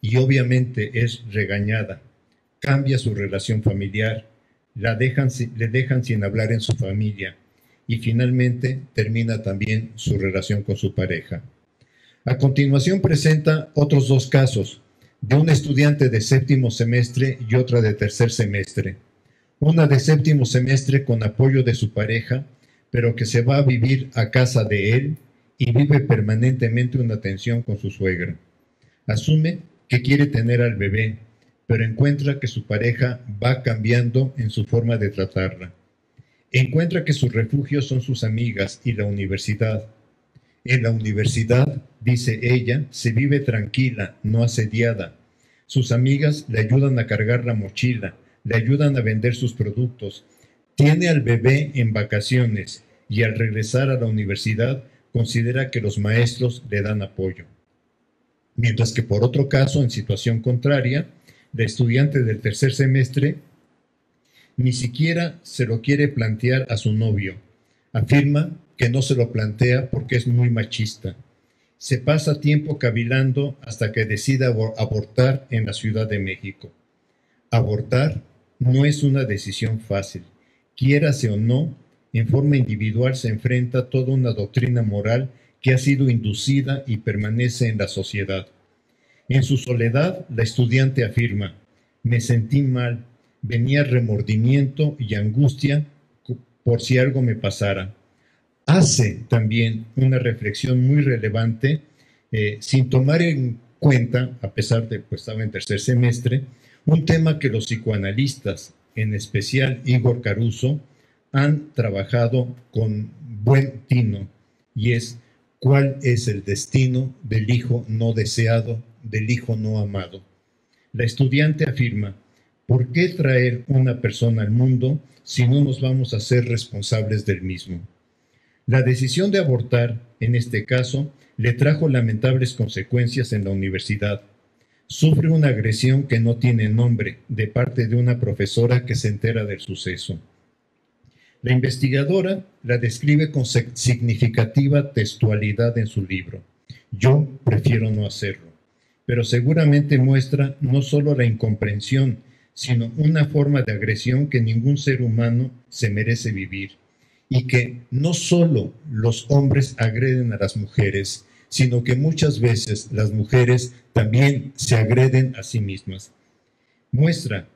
y obviamente es regañada cambia su relación familiar, la dejan, le dejan sin hablar en su familia y finalmente termina también su relación con su pareja. A continuación presenta otros dos casos, de un estudiante de séptimo semestre y otra de tercer semestre. Una de séptimo semestre con apoyo de su pareja, pero que se va a vivir a casa de él y vive permanentemente una tensión con su suegra. Asume que quiere tener al bebé, pero encuentra que su pareja va cambiando en su forma de tratarla. Encuentra que sus refugios son sus amigas y la universidad. En la universidad, dice ella, se vive tranquila, no asediada. Sus amigas le ayudan a cargar la mochila, le ayudan a vender sus productos. Tiene al bebé en vacaciones y al regresar a la universidad considera que los maestros le dan apoyo. Mientras que por otro caso, en situación contraria, de estudiante del tercer semestre ni siquiera se lo quiere plantear a su novio. Afirma que no se lo plantea porque es muy machista. Se pasa tiempo cavilando hasta que decida abortar en la Ciudad de México. Abortar no es una decisión fácil. Quiérase o no, en forma individual se enfrenta toda una doctrina moral que ha sido inducida y permanece en la sociedad. En su soledad, la estudiante afirma, me sentí mal, venía remordimiento y angustia por si algo me pasara. Hace también una reflexión muy relevante, eh, sin tomar en cuenta, a pesar de que pues, estaba en tercer semestre, un tema que los psicoanalistas, en especial Igor Caruso, han trabajado con buen tino, y es cuál es el destino del hijo no deseado, del hijo no amado. La estudiante afirma, ¿por qué traer una persona al mundo si no nos vamos a ser responsables del mismo? La decisión de abortar, en este caso, le trajo lamentables consecuencias en la universidad. Sufre una agresión que no tiene nombre de parte de una profesora que se entera del suceso. La investigadora la describe con significativa textualidad en su libro. Yo prefiero no hacerlo, pero seguramente muestra no solo la incomprensión, sino una forma de agresión que ningún ser humano se merece vivir y que no solo los hombres agreden a las mujeres, sino que muchas veces las mujeres también se agreden a sí mismas. Muestra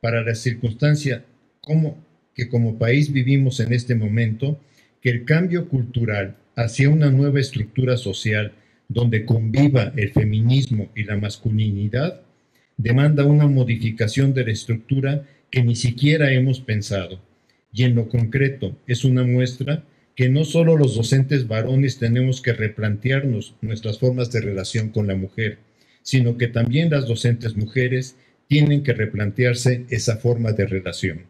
para la circunstancia cómo que como país vivimos en este momento, que el cambio cultural hacia una nueva estructura social donde conviva el feminismo y la masculinidad demanda una modificación de la estructura que ni siquiera hemos pensado. Y en lo concreto es una muestra que no solo los docentes varones tenemos que replantearnos nuestras formas de relación con la mujer, sino que también las docentes mujeres tienen que replantearse esa forma de relación.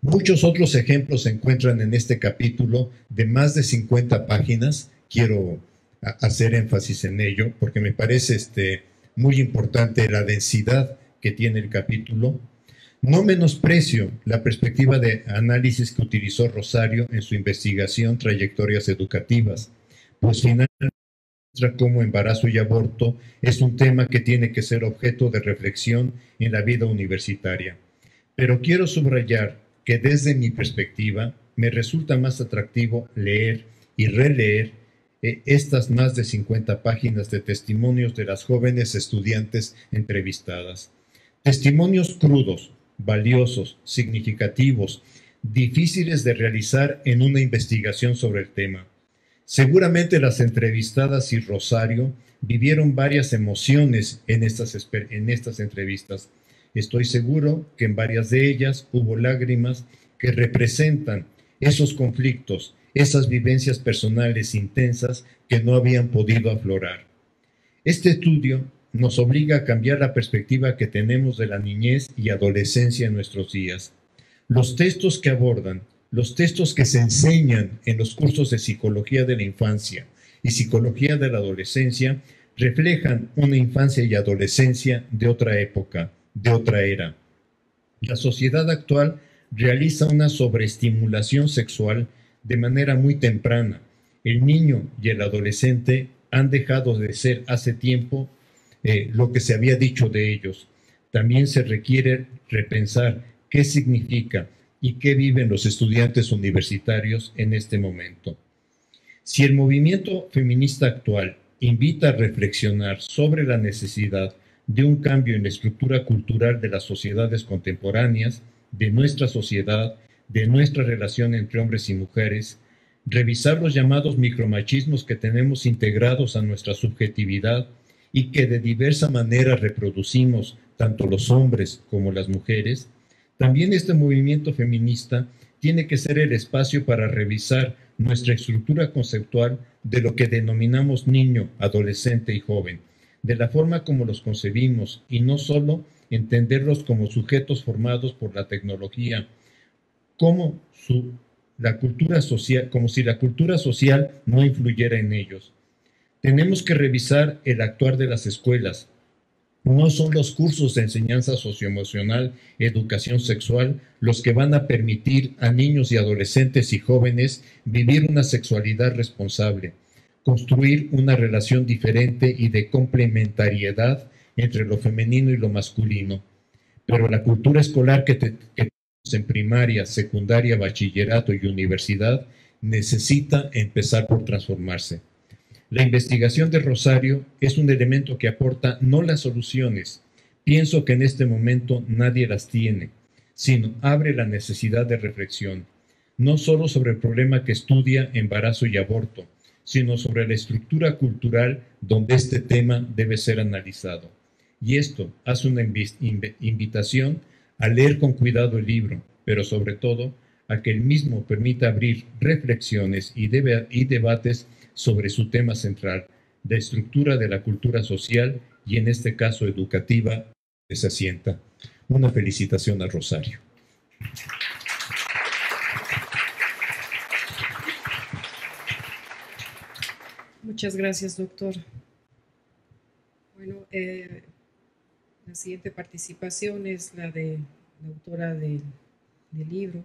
Muchos otros ejemplos se encuentran en este capítulo de más de 50 páginas. Quiero hacer énfasis en ello porque me parece este, muy importante la densidad que tiene el capítulo. No menosprecio la perspectiva de análisis que utilizó Rosario en su investigación Trayectorias Educativas, pues finalmente cómo embarazo y aborto es un tema que tiene que ser objeto de reflexión en la vida universitaria. Pero quiero subrayar que desde mi perspectiva me resulta más atractivo leer y releer estas más de 50 páginas de testimonios de las jóvenes estudiantes entrevistadas. Testimonios crudos, valiosos, significativos, difíciles de realizar en una investigación sobre el tema. Seguramente las entrevistadas y Rosario vivieron varias emociones en estas, en estas entrevistas Estoy seguro que en varias de ellas hubo lágrimas que representan esos conflictos, esas vivencias personales intensas que no habían podido aflorar. Este estudio nos obliga a cambiar la perspectiva que tenemos de la niñez y adolescencia en nuestros días. Los textos que abordan, los textos que se enseñan en los cursos de psicología de la infancia y psicología de la adolescencia reflejan una infancia y adolescencia de otra época, de otra era. La sociedad actual realiza una sobreestimulación sexual de manera muy temprana. El niño y el adolescente han dejado de ser hace tiempo eh, lo que se había dicho de ellos. También se requiere repensar qué significa y qué viven los estudiantes universitarios en este momento. Si el movimiento feminista actual invita a reflexionar sobre la necesidad de un cambio en la estructura cultural de las sociedades contemporáneas, de nuestra sociedad, de nuestra relación entre hombres y mujeres, revisar los llamados micromachismos que tenemos integrados a nuestra subjetividad y que de diversa manera reproducimos tanto los hombres como las mujeres, también este movimiento feminista tiene que ser el espacio para revisar nuestra estructura conceptual de lo que denominamos niño, adolescente y joven, de la forma como los concebimos y no solo entenderlos como sujetos formados por la tecnología, como, la cultura social, como si la cultura social no influyera en ellos. Tenemos que revisar el actuar de las escuelas, No son los cursos de enseñanza socioemocional, educación sexual, los que van a permitir a niños y adolescentes y jóvenes vivir una sexualidad responsable, construir una relación diferente y de complementariedad entre lo femenino y lo masculino. Pero la cultura escolar que, tenemos en primaria, secundaria, bachillerato y universidad necesita empezar por transformarse. La investigación de Rosario es un elemento que aporta no las soluciones, pienso que en este momento nadie las tiene, sino abre la necesidad de reflexión, no solo sobre el problema que estudia embarazo y aborto, sino sobre la estructura cultural donde este tema debe ser analizado. Y esto hace una invitación a leer con cuidado el libro, pero sobre todo a que el mismo permita abrir reflexiones y, debates sobre su tema central, la estructura de la cultura social y en este caso educativa que se asienta. Una felicitación a Rosario. Muchas gracias, doctor. Bueno, eh, la siguiente participación es la de la autora del libro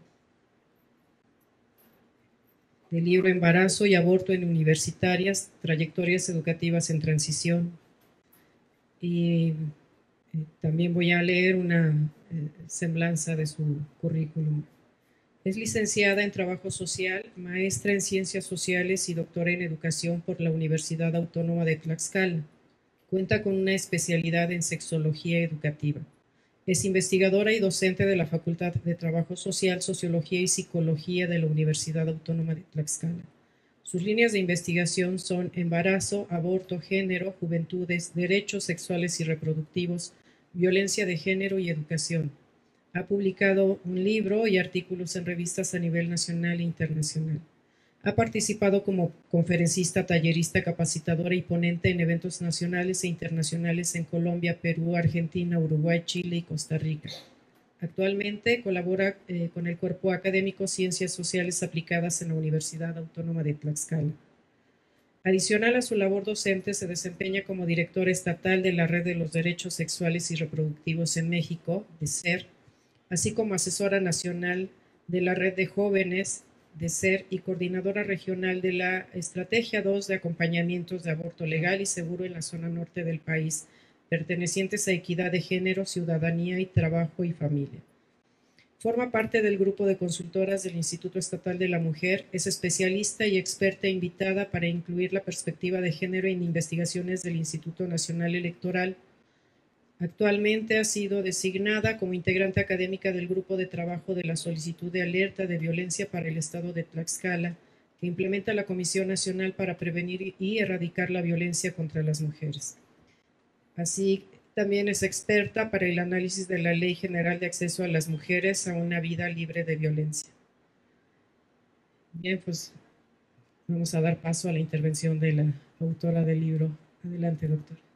del libro Embarazo y Aborto en Universitarias, Trayectorias Educativas en Transición. Y eh, también voy a leer una eh, semblanza de su currículum. Es licenciada en Trabajo Social, maestra en Ciencias Sociales y doctora en Educación por la Universidad Autónoma de Tlaxcala. Cuenta con una especialidad en Sexología Educativa. Es investigadora y docente de la Facultad de Trabajo Social, Sociología y Psicología de la Universidad Autónoma de Tlaxcala. Sus líneas de investigación son embarazo, aborto, género, juventudes, derechos sexuales y reproductivos, violencia de género y educación. Ha publicado un libro y artículos en revistas a nivel nacional e internacional. Ha participado como conferencista, tallerista, capacitadora y ponente en eventos nacionales e internacionales en Colombia, Perú, Argentina, Uruguay, Chile y Costa Rica. Actualmente colabora eh, con el Cuerpo Académico Ciencias Sociales Aplicadas en la Universidad Autónoma de Tlaxcala. Adicional a su labor docente, se desempeña como directora estatal de la Red de los Derechos Sexuales y Reproductivos en México, de SER, así como asesora nacional de la Red de Jóvenes de ser y coordinadora regional de la Estrategia 2 de acompañamientos de aborto legal y seguro en la zona norte del país, pertenecientes a equidad de género, ciudadanía y trabajo y familia. Forma parte del grupo de consultoras del Instituto Estatal de la Mujer, es especialista y experta invitada para incluir la perspectiva de género en investigaciones del Instituto Nacional Electoral Actualmente ha sido designada como integrante académica del Grupo de Trabajo de la Solicitud de Alerta de Violencia para el Estado de Tlaxcala, que implementa la Comisión Nacional para Prevenir y Erradicar la Violencia contra las Mujeres. Así, también es experta para el análisis de la Ley General de Acceso a las Mujeres a una vida libre de violencia. Bien, pues vamos a dar paso a la intervención de la autora del libro. Adelante, doctor.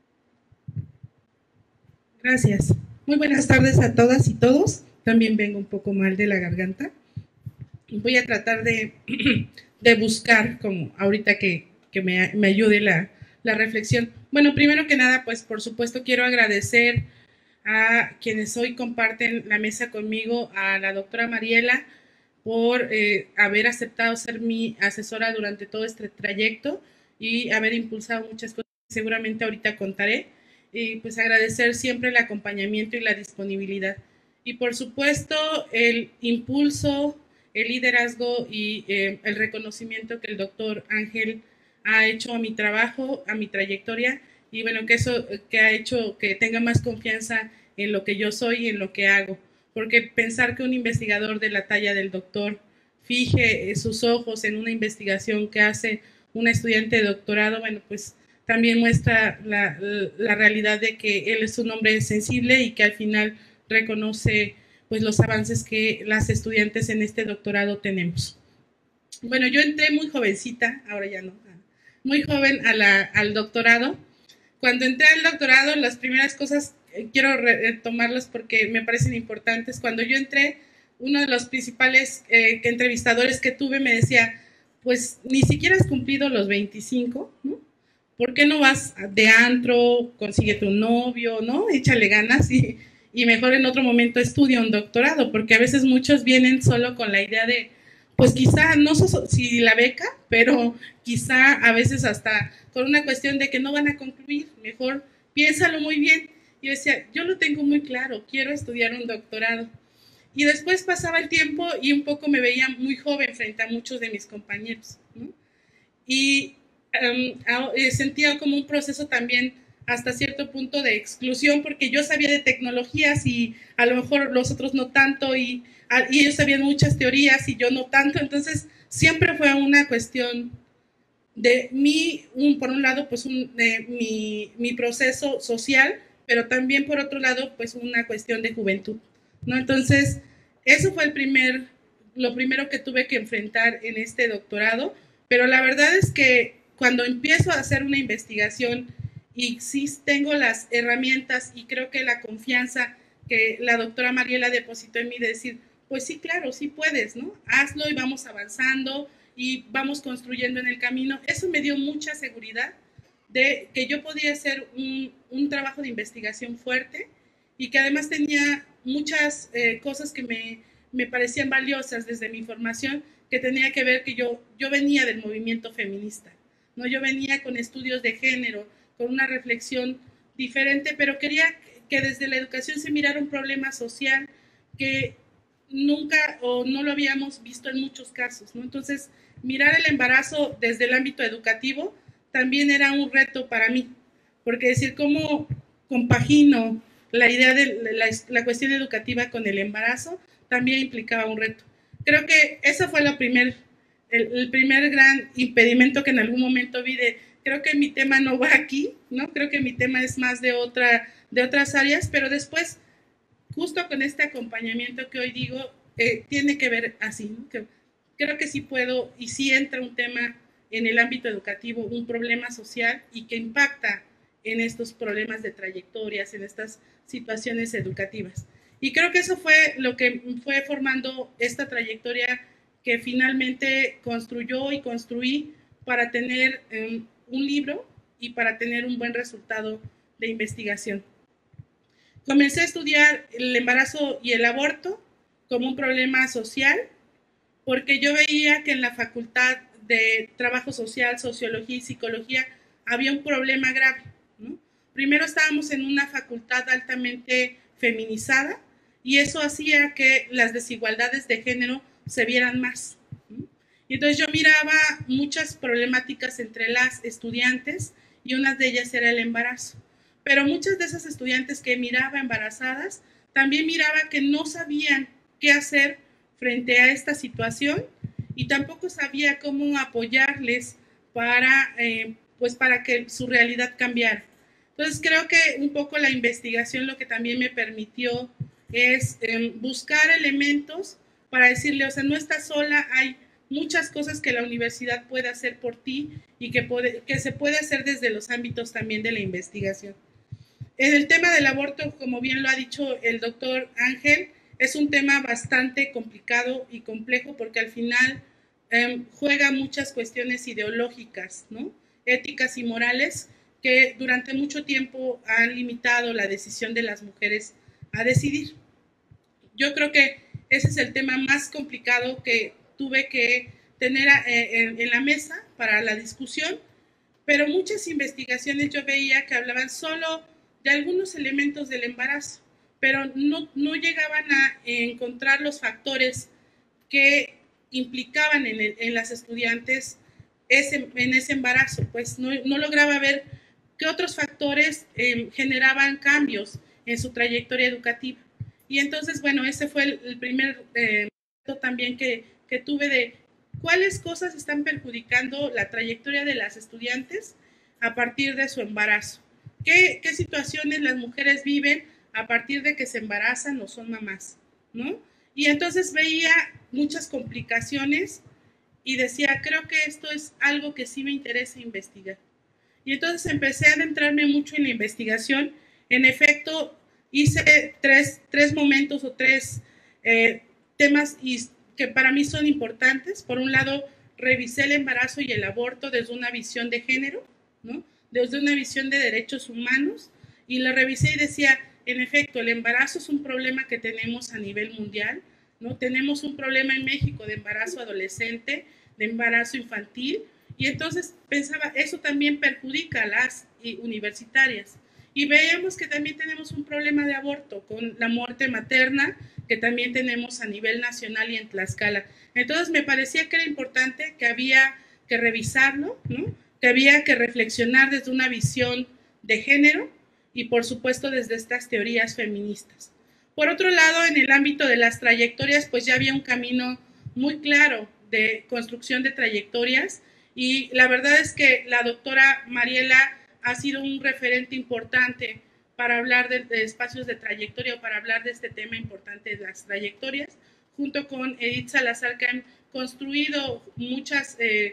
Gracias. Muy buenas tardes a todas y todos. También vengo un poco mal de la garganta. Voy a tratar de, buscar, como ahorita que, me, ayude la, la reflexión. Bueno, primero que nada, pues por supuesto quiero agradecer a quienes hoy comparten la mesa conmigo, a la doctora Mariela, por eh, haber aceptado ser mi asesora durante todo este trayecto y haber impulsado muchas cosas que seguramente ahorita contaré y pues agradecer siempre el acompañamiento y la disponibilidad. Y por supuesto el impulso, el liderazgo y eh, el reconocimiento que el doctor Ángel ha hecho a mi trabajo, a mi trayectoria y bueno, que eso que ha hecho que tenga más confianza en lo que yo soy y en lo que hago. Porque pensar que un investigador de la talla del doctor fije eh, sus ojos en una investigación que hace un estudiante de doctorado, bueno, pues también muestra la, realidad de que él es un hombre sensible y que al final reconoce pues los avances que las estudiantes en este doctorado tenemos. Bueno, yo entré muy jovencita, ahora ya no, muy joven al doctorado. Cuando entré al doctorado, las primeras cosas, eh, quiero retomarlas porque me parecen importantes. Cuando yo entré, uno de los principales eh, entrevistadores que tuve me decía, pues ni siquiera has cumplido los 25, ¿no? ¿Por qué no vas de antro, consigue tu novio, ¿no? Échale ganas y, mejor en otro momento estudia un doctorado, porque a veces muchos vienen solo con la idea de, pues quizá, no sé si la beca, pero quizá a veces hasta con una cuestión de que no van a concluir, mejor piénsalo muy bien. Yo decía, yo lo tengo muy claro, quiero estudiar un doctorado. Y después pasaba el tiempo y un poco me veía muy joven frente a muchos de mis compañeros. Y eh, sentía como un proceso también hasta cierto punto de exclusión porque yo sabía de tecnologías y a lo mejor los otros no tanto y, y ellos sabían muchas teorías y yo no tanto. Entonces siempre fue una cuestión de mí, un, por un lado, pues un, de mi, mi, proceso social, pero también por otro lado, pues una cuestión de juventud, ¿no? Entonces, eso fue el primer, lo primero que tuve que enfrentar en este doctorado, pero la verdad es que cuando empiezo a hacer una investigación y sí tengo las herramientas y creo que la confianza que la doctora Mariela depositó en mí de decir, pues sí, claro, sí puedes, ¿no? Hazlo y vamos avanzando y vamos construyendo en el camino. Eso me dio mucha seguridad de que yo podía hacer un, un trabajo de investigación fuerte y que además tenía muchas eh, cosas que me, me, parecían valiosas desde mi formación, que tenía que ver que yo, yo venía del movimiento feminista, ¿no? Yo venía con estudios de género, con una reflexión diferente, pero quería que desde la educación se mirara un problema social que nunca o no lo habíamos visto en muchos casos, ¿no? Entonces, mirar el embarazo desde el ámbito educativo también era un reto para mí, porque decir cómo compagino la idea de la, cuestión educativa con el embarazo también implicaba un reto. Creo que ese fue la primer, el, primer gran impedimento que en algún momento vi de, creo que mi tema no va aquí, ¿no? Creo que mi tema es más de, otra, de otras áreas, pero después, justo con este acompañamiento que hoy digo, eh, tiene que ver así, ¿no? que creo que sí puedo y sí entra un tema en el ámbito educativo, un problema social y que impacta en estos problemas de trayectorias, en estas situaciones educativas. Y creo que eso fue lo que fue formando esta trayectoria que finalmente construyó y construí para tener em, un libro y para tener un buen resultado de investigación. Comencé a estudiar el embarazo y el aborto como un problema social porque yo veía que en la facultad de trabajo social, sociología y psicología había un problema grave. Primero estábamos en una facultad altamente feminizada y eso hacía que las desigualdades de género se vieran más. Y entonces yo miraba muchas problemáticas entre las estudiantes y una de ellas era el embarazo. Pero muchas de esas estudiantes que miraba embarazadas también miraba que no sabían qué hacer frente a esta situación y tampoco sabía cómo apoyarles para, eh, pues para que su realidad cambiara. Entonces creo que un poco la investigación lo que también me permitió es em, buscar elementos para decirle, o sea, no estás sola, hay muchas cosas que la universidad puede hacer por ti y que, se puede hacer desde los ámbitos también de la investigación. En el tema del aborto, como bien lo ha dicho el doctor Ángel, es un tema bastante complicado y complejo porque al final em, juega muchas cuestiones ideológicas, ¿no? éticas y morales que durante mucho tiempo han limitado la decisión de las mujeres a decidir. Yo creo que ese es el tema más complicado que tuve que tener eh, en, la mesa para la discusión, pero muchas investigaciones yo veía que hablaban solo de algunos elementos del embarazo pero no, no llegaban a encontrar los factores que implicaban en, las estudiantes ese, en ese embarazo, pues no, no lograba ver qué otros factores em, generaban cambios en su trayectoria educativa. Y entonces, bueno, ese fue el, primer eh, también que, que tuve de cuáles cosas están perjudicando la trayectoria de las estudiantes a partir de su embarazo. ¿Qué, qué situaciones las mujeres viven a partir de que se embarazan o son mamás, ¿no? Y entonces veía muchas complicaciones y decía, creo que esto es algo que sí me interesa investigar. Y entonces empecé a adentrarme mucho en la investigación. En efecto, hice tres, tres momentos o tres eh, temas y, que para mí son importantes. Por un lado, revisé el embarazo y el aborto desde una visión de género, ¿no? desde una visión de derechos humanos y la revisé y decía, en efecto, el embarazo es un problema que tenemos a nivel mundial, ¿no? Tenemos un problema en México de embarazo adolescente, de embarazo infantil, y entonces pensaba, eso también perjudica a las universitarias. Y veíamos que también tenemos un problema de aborto con la muerte materna, que también tenemos a nivel nacional y en Tlaxcala. Entonces me parecía que era importante, que había que revisarlo, ¿no? que había que reflexionar desde una visión de género y por supuesto desde estas teorías feministas. Por otro lado, en el ámbito de las trayectorias, pues ya había un camino muy claro de construcción de trayectorias y la verdad es que la doctora Mariela ha sido un referente importante para hablar de, espacios de trayectoria o para hablar de este tema importante de las trayectorias, junto con Edith Salazar, que han construido muchas, eh,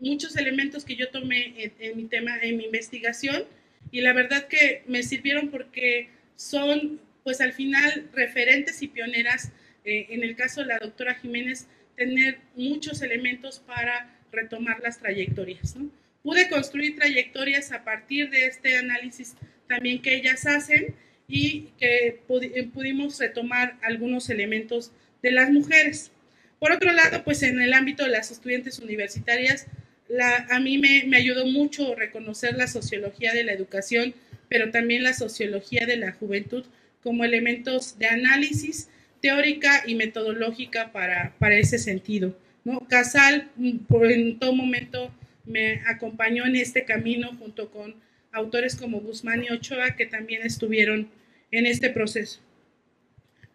muchos elementos que yo tomé en, mi tema, en mi investigación, y la verdad que me sirvieron porque son, pues al final, referentes y pioneras, eh, en el caso de la doctora Jiménez, tener muchos elementos para retomar las trayectorias. ¿no? Pude construir trayectorias a partir de este análisis también que ellas hacen y que eh, pudimos retomar algunos elementos de las mujeres. Por otro lado, pues en el ámbito de las estudiantes universitarias, la, a mí me, me ayudó mucho reconocer la sociología de la educación, pero también la sociología de la juventud como elementos de análisis teórica y metodológica para, para ese sentido. ¿no? Casal, mm, por, en todo momento, me acompañó en este camino junto con autores como Guzmán y Ochoa que también estuvieron en este proceso.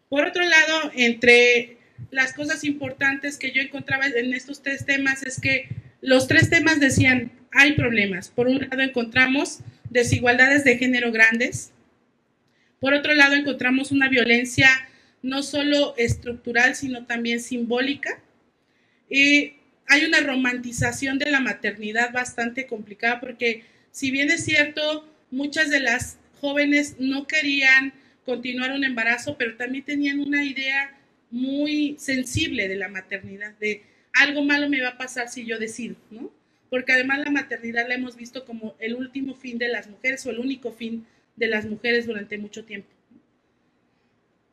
Por otro lado, entre las cosas importantes que yo encontraba en estos tres temas es que los tres temas decían, hay problemas. Por un lado encontramos desigualdades de género grandes. Por otro lado encontramos una violencia no solo estructural, sino también simbólica. Y hay una romantización de la maternidad bastante complicada porque si bien es cierto, muchas de las jóvenes no querían continuar un embarazo, pero también tenían una idea muy sensible de la maternidad, de algo malo me va a pasar si yo decido, ¿no? Porque además la maternidad la hemos visto como el último fin de las mujeres o el único fin de las mujeres durante mucho tiempo.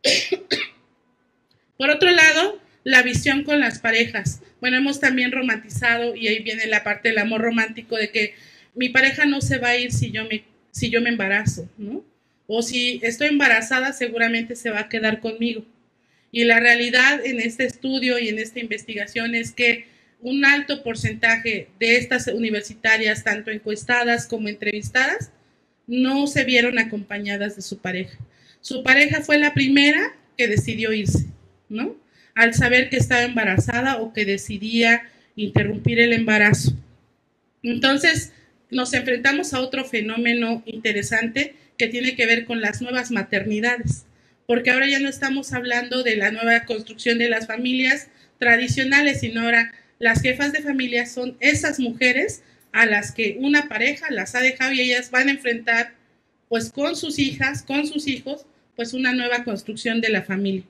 Por otro lado, la visión con las parejas. Bueno, hemos también romantizado, y ahí viene la parte del amor romántico, de que mi pareja no se va a ir si yo me, si yo me embarazo, ¿no? O si estoy embarazada, seguramente se va a quedar conmigo. Y la realidad en este estudio y en esta investigación es que un alto porcentaje de estas universitarias, tanto encuestadas como entrevistadas, no se vieron acompañadas de su pareja. Su pareja fue la primera que decidió irse, ¿no? Al saber que estaba embarazada o que decidía interrumpir el embarazo. Entonces, nos enfrentamos a otro fenómeno interesante que tiene que ver con las nuevas maternidades, porque ahora ya no estamos hablando de la nueva construcción de las familias tradicionales, sino ahora las jefas de familia son esas mujeres a las que una pareja las ha dejado y ellas van a enfrentar, pues con sus hijas, con sus hijos, pues una nueva construcción de la familia.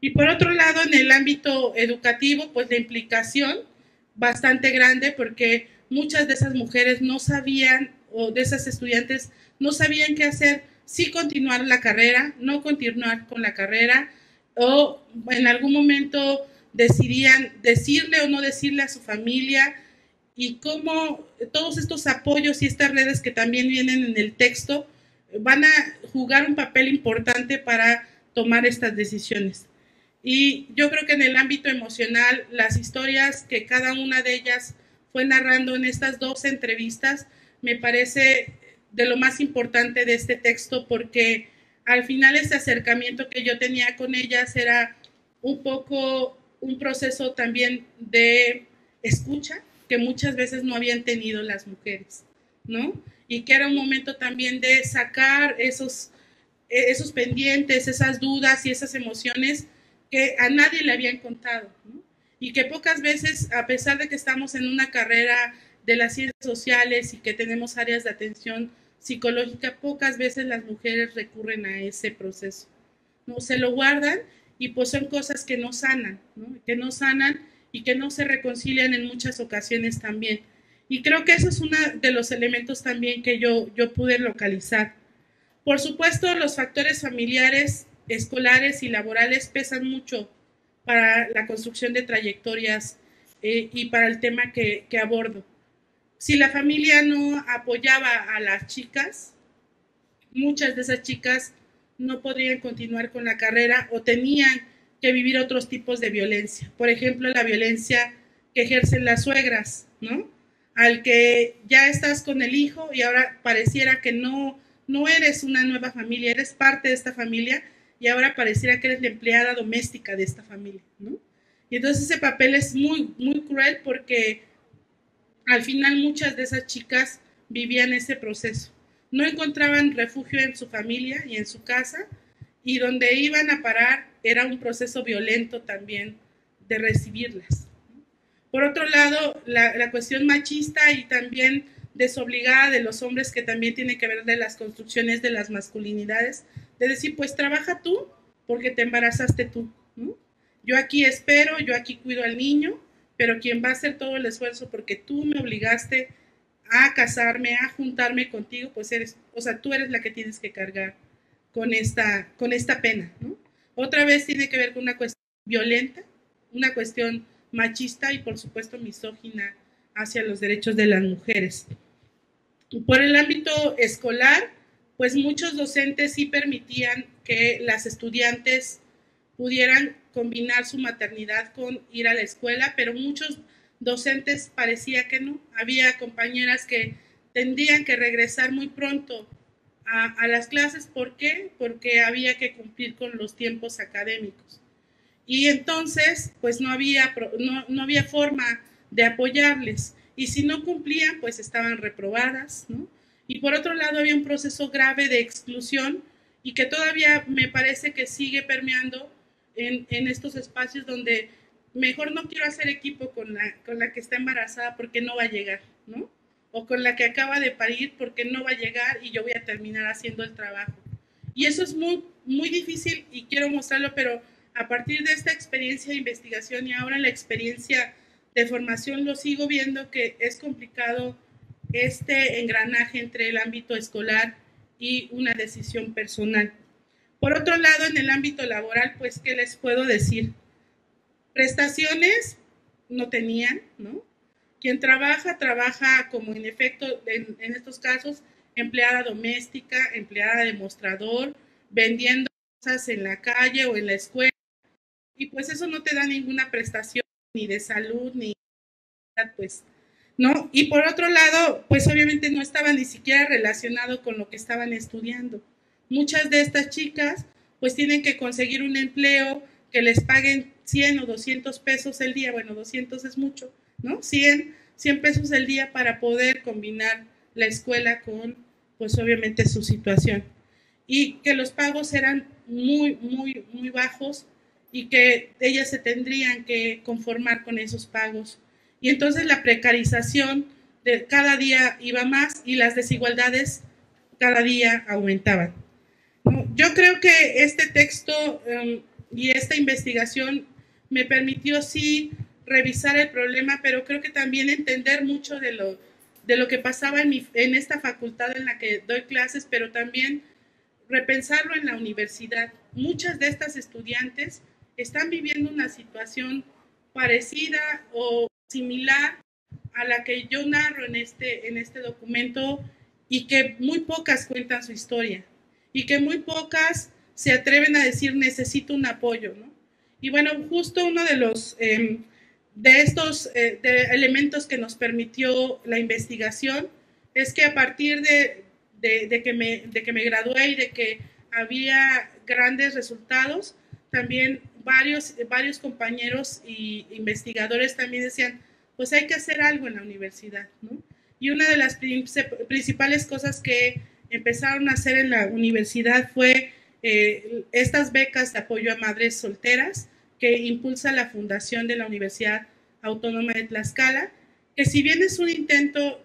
Y por otro lado, en el ámbito educativo, pues la implicación bastante grande porque muchas de esas mujeres no sabían, o de esas estudiantes, no sabían qué hacer, si continuar la carrera, no continuar con la carrera, o en algún momento decidían decirle o no decirle a su familia, y cómo todos estos apoyos y estas redes que también vienen en el texto van a jugar un papel importante para tomar estas decisiones. Y yo creo que en el ámbito emocional, las historias que cada una de ellas fue narrando en estas dos entrevistas, me parece de lo más importante de este texto porque al final ese acercamiento que yo tenía con ellas era un poco un proceso también de escucha que muchas veces no habían tenido las mujeres, ¿no? Y que era un momento también de sacar esos, esos pendientes, esas dudas y esas emociones que a nadie le habían contado, y que pocas veces, a pesar de que estamos en una carrera de las ciencias sociales y que tenemos áreas de atención psicológica, pocas veces las mujeres recurren a ese proceso, ¿no? Se lo guardan y pues son cosas que no sanan, que no sanan y que no se reconcilian en muchas ocasiones también. Y creo que eso es uno de los elementos también que yo, yo pude localizar. Por supuesto, los factores familiares, escolares y laborales pesan mucho para la construcción de trayectorias eh, y para el tema que, que abordo. Si la familia no apoyaba a las chicas, muchas de esas chicas no podrían continuar con la carrera o tenían que vivir otros tipos de violencia. Por ejemplo, la violencia que ejercen las suegras, ¿no? Al que ya estás con el hijo y ahora pareciera que no, no eres una nueva familia, eres parte de esta familia y ahora pareciera que eres la empleada doméstica de esta familia, ¿no? Y entonces ese papel es muy, muy cruel porque al final muchas de esas chicas vivían ese proceso. No encontraban refugio en su familia y en su casa y donde iban a parar era un proceso violento también de recibirlas. Por otro lado, la, cuestión machista y también desobligada de los hombres que también tiene que ver de las construcciones de las masculinidades, de decir, pues trabaja tú porque te embarazaste tú. Yo aquí espero, yo aquí cuido al niño, pero quien va a hacer todo el esfuerzo porque tú me obligaste a casarme, a juntarme contigo, pues eres, o sea, tú eres la que tienes que cargar con esta, con esta pena, Otra vez tiene que ver con una cuestión violenta, una cuestión machista y por supuesto misógina hacia los derechos de las mujeres. Por el ámbito escolar, pues muchos docentes sí permitían que las estudiantes pudieran combinar su maternidad con ir a la escuela, pero muchos docentes parecía que no. Había compañeras que tendrían que regresar muy pronto a, las clases. ¿Por qué? Porque había que cumplir con los tiempos académicos. Y entonces, pues no había, no, había forma de apoyarles. Y si no cumplían, pues estaban reprobadas, ¿no? Y por otro lado, había un proceso grave de exclusión y que todavía me parece que sigue permeando en, en estos espacios donde mejor no quiero hacer equipo con la, con la que está embarazada porque no va a llegar, ¿no? O con la que acaba de parir porque no va a llegar y yo voy a terminar haciendo el trabajo. Y eso es muy, muy difícil y quiero mostrarlo, pero a partir de esta experiencia de investigación y ahora la experiencia de formación lo sigo viendo que es complicado este engranaje entre el ámbito escolar y una decisión personal. Por otro lado, en el ámbito laboral, pues, ¿qué les puedo decir? Prestaciones no tenían, ¿no? Quien trabaja, trabaja como en efecto, en, estos casos, empleada doméstica, empleada de mostrador, vendiendo cosas en la calle o en la escuela. Y pues eso no te da ninguna prestación ni de salud, ni pues, ¿no? Y por otro lado, pues obviamente no estaba ni siquiera relacionado con lo que estaban estudiando. Muchas de estas chicas pues tienen que conseguir un empleo que les paguen 100 o 200 pesos el día, bueno, 200 es mucho, ¿no? 100, 100 pesos el día para poder combinar la escuela con, pues obviamente, su situación. Y que los pagos eran muy, muy, muy bajos y que ellas se tendrían que conformar con esos pagos. Y entonces la precarización de cada día iba más y las desigualdades cada día aumentaban. Yo creo que este texto em, y esta investigación me permitió sí revisar el problema, pero creo que también entender mucho de lo, de lo que pasaba en, en esta facultad en la que doy clases, pero también repensarlo en la universidad. Muchas de estas estudiantes están viviendo una situación parecida o similar a la que yo narro en este, en este documento y que muy pocas cuentan su historia y que muy pocas se atreven a decir necesito un apoyo, ¿no? Y bueno, justo uno de los em, de estos eh, elementos que nos permitió la investigación es que a partir de, que me, de que me gradué y de que había grandes resultados, también varios, varios compañeros y investigadores también decían, pues hay que hacer algo en la universidad, ¿no? Y una de las principales cosas que empezaron a hacer en la universidad fue eh, estas becas de apoyo a madres solteras que impulsa la fundación de la Universidad Autónoma de Tlaxcala, que si bien es un intento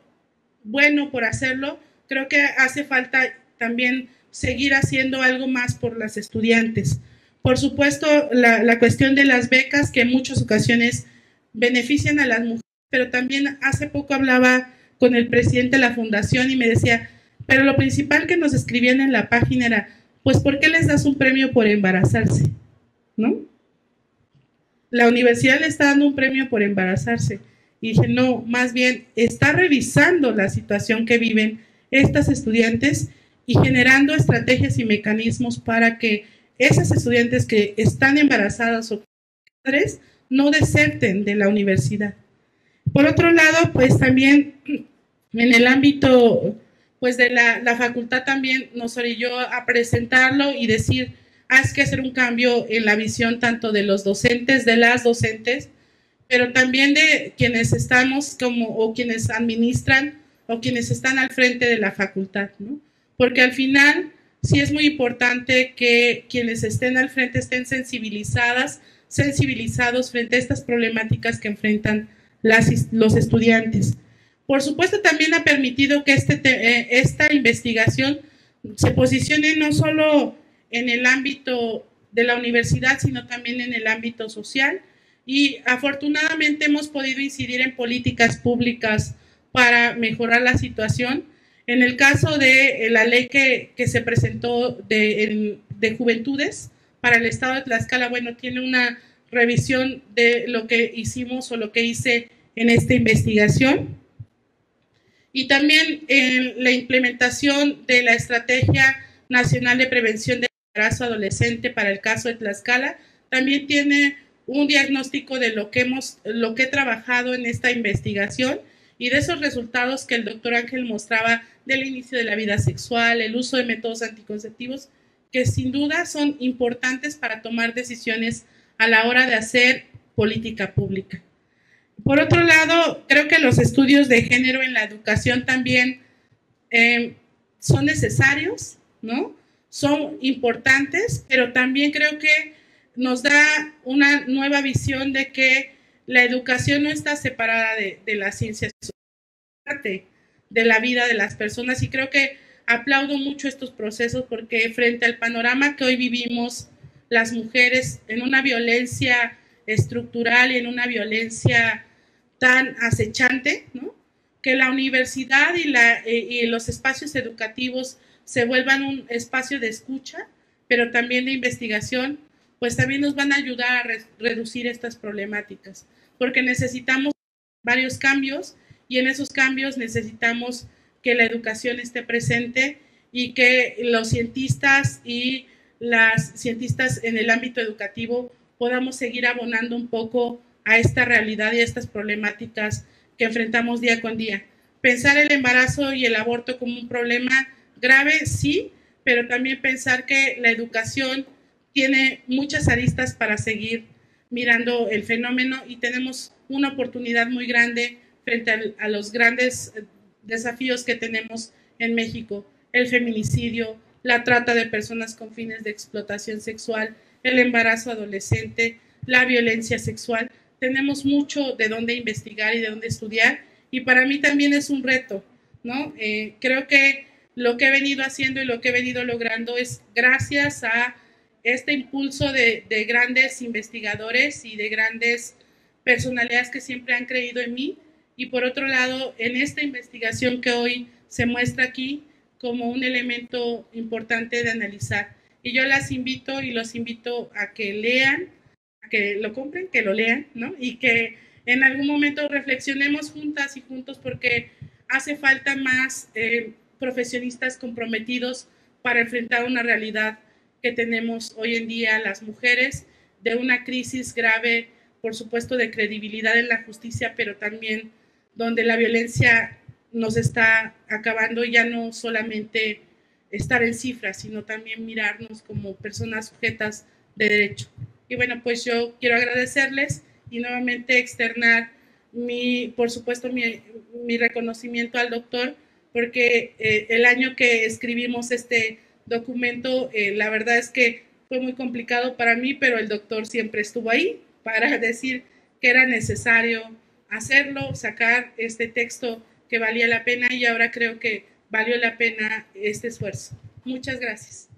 bueno por hacerlo, creo que hace falta también seguir haciendo algo más por las estudiantes. Por supuesto, la, cuestión de las becas que en muchas ocasiones benefician a las mujeres pero también hace poco hablaba con el presidente de la fundación y me decía, pero lo principal que nos escribían en la página era, pues, ¿por qué les das un premio por embarazarse? ¿No? La universidad le está dando un premio por embarazarse. Y dije, no, más bien está revisando la situación que viven estas estudiantes y generando estrategias y mecanismos para que esas estudiantes que están embarazadas o padres no deserten de la universidad. Por otro lado, pues también en el ámbito pues de la, la facultad también nos orilló a presentarlo y decir, hay que hacer un cambio en la visión tanto de los docentes, de las docentes, pero también de quienes estamos como o quienes administran o quienes están al frente de la facultad, ¿no? Porque al final sí es muy importante que quienes estén al frente estén sensibilizadas, sensibilizados frente a estas problemáticas que enfrentan las, los estudiantes. Por supuesto, también ha permitido que este, eh, esta investigación se posicione no solo en el ámbito de la universidad, sino también en el ámbito social. Y afortunadamente hemos podido incidir en políticas públicas para mejorar la situación. En el caso de eh, la ley que, que se presentó de, de, juventudes para el estado de Tlaxcala, bueno, tiene una revisión de lo que hicimos o lo que hice en esta investigación. Y también en la implementación de la Estrategia Nacional de Prevención del Embarazo Adolescente para el caso de Tlaxcala, también tiene un diagnóstico de lo que hemos, lo que he trabajado en esta investigación y de esos resultados que el doctor Ángel mostraba del inicio de la vida sexual, el uso de métodos anticonceptivos, que sin duda son importantes para tomar decisiones a la hora de hacer política pública. Por otro lado, creo que los estudios de género en la educación también eh, son necesarios, ¿no? Son importantes, pero también creo que nos da una nueva visión de que la educación no está separada de, de la ciencia, de la vida de las personas. Y creo que aplaudo mucho estos procesos porque frente al panorama que hoy vivimos, las mujeres en una violencia estructural y en una violencia tan acechante, que la universidad y, la, eh, y los espacios educativos se vuelvan un espacio de escucha, pero también de investigación, pues también nos van a ayudar a re reducir estas problemáticas, porque necesitamos varios cambios y en esos cambios necesitamos que la educación esté presente y que los cientistas y las cientistas en el ámbito educativo podamos seguir abonando un poco a esta realidad y a estas problemáticas que enfrentamos día con día. Pensar el embarazo y el aborto como un problema grave, sí, pero también pensar que la educación tiene muchas aristas para seguir mirando el fenómeno y tenemos una oportunidad muy grande frente a, los grandes eh, desafíos que tenemos en México, el feminicidio, la trata de personas con fines de explotación sexual, el embarazo adolescente, la violencia sexual tenemos mucho de dónde investigar y de dónde estudiar y para mí también es un reto, ¿no? Eh, creo que lo que he venido haciendo y lo que he venido logrando es gracias a este impulso de, de grandes investigadores y de grandes personalidades que siempre han creído en mí y por otro lado en esta investigación que hoy se muestra aquí como un elemento importante de analizar. Y yo las invito y los invito a que lean, que lo compren, que lo lean, ¿no? Y que en algún momento reflexionemos juntas y juntos porque hace falta más eh, profesionistas comprometidos para enfrentar una realidad que tenemos hoy en día las mujeres, de una crisis grave, por supuesto, de credibilidad en la justicia, pero también donde la violencia nos está acabando ya no solamente estar en cifras, sino también mirarnos como personas sujetas de derecho. Y bueno, pues yo quiero agradecerles y nuevamente externar mi, por supuesto, mi, mi reconocimiento al doctor, porque eh, el año que escribimos este documento, eh, la verdad es que fue muy complicado para mí, pero el doctor siempre estuvo ahí para decir que era necesario hacerlo, sacar este texto que valía la pena y ahora creo que valió la pena este esfuerzo. Muchas gracias.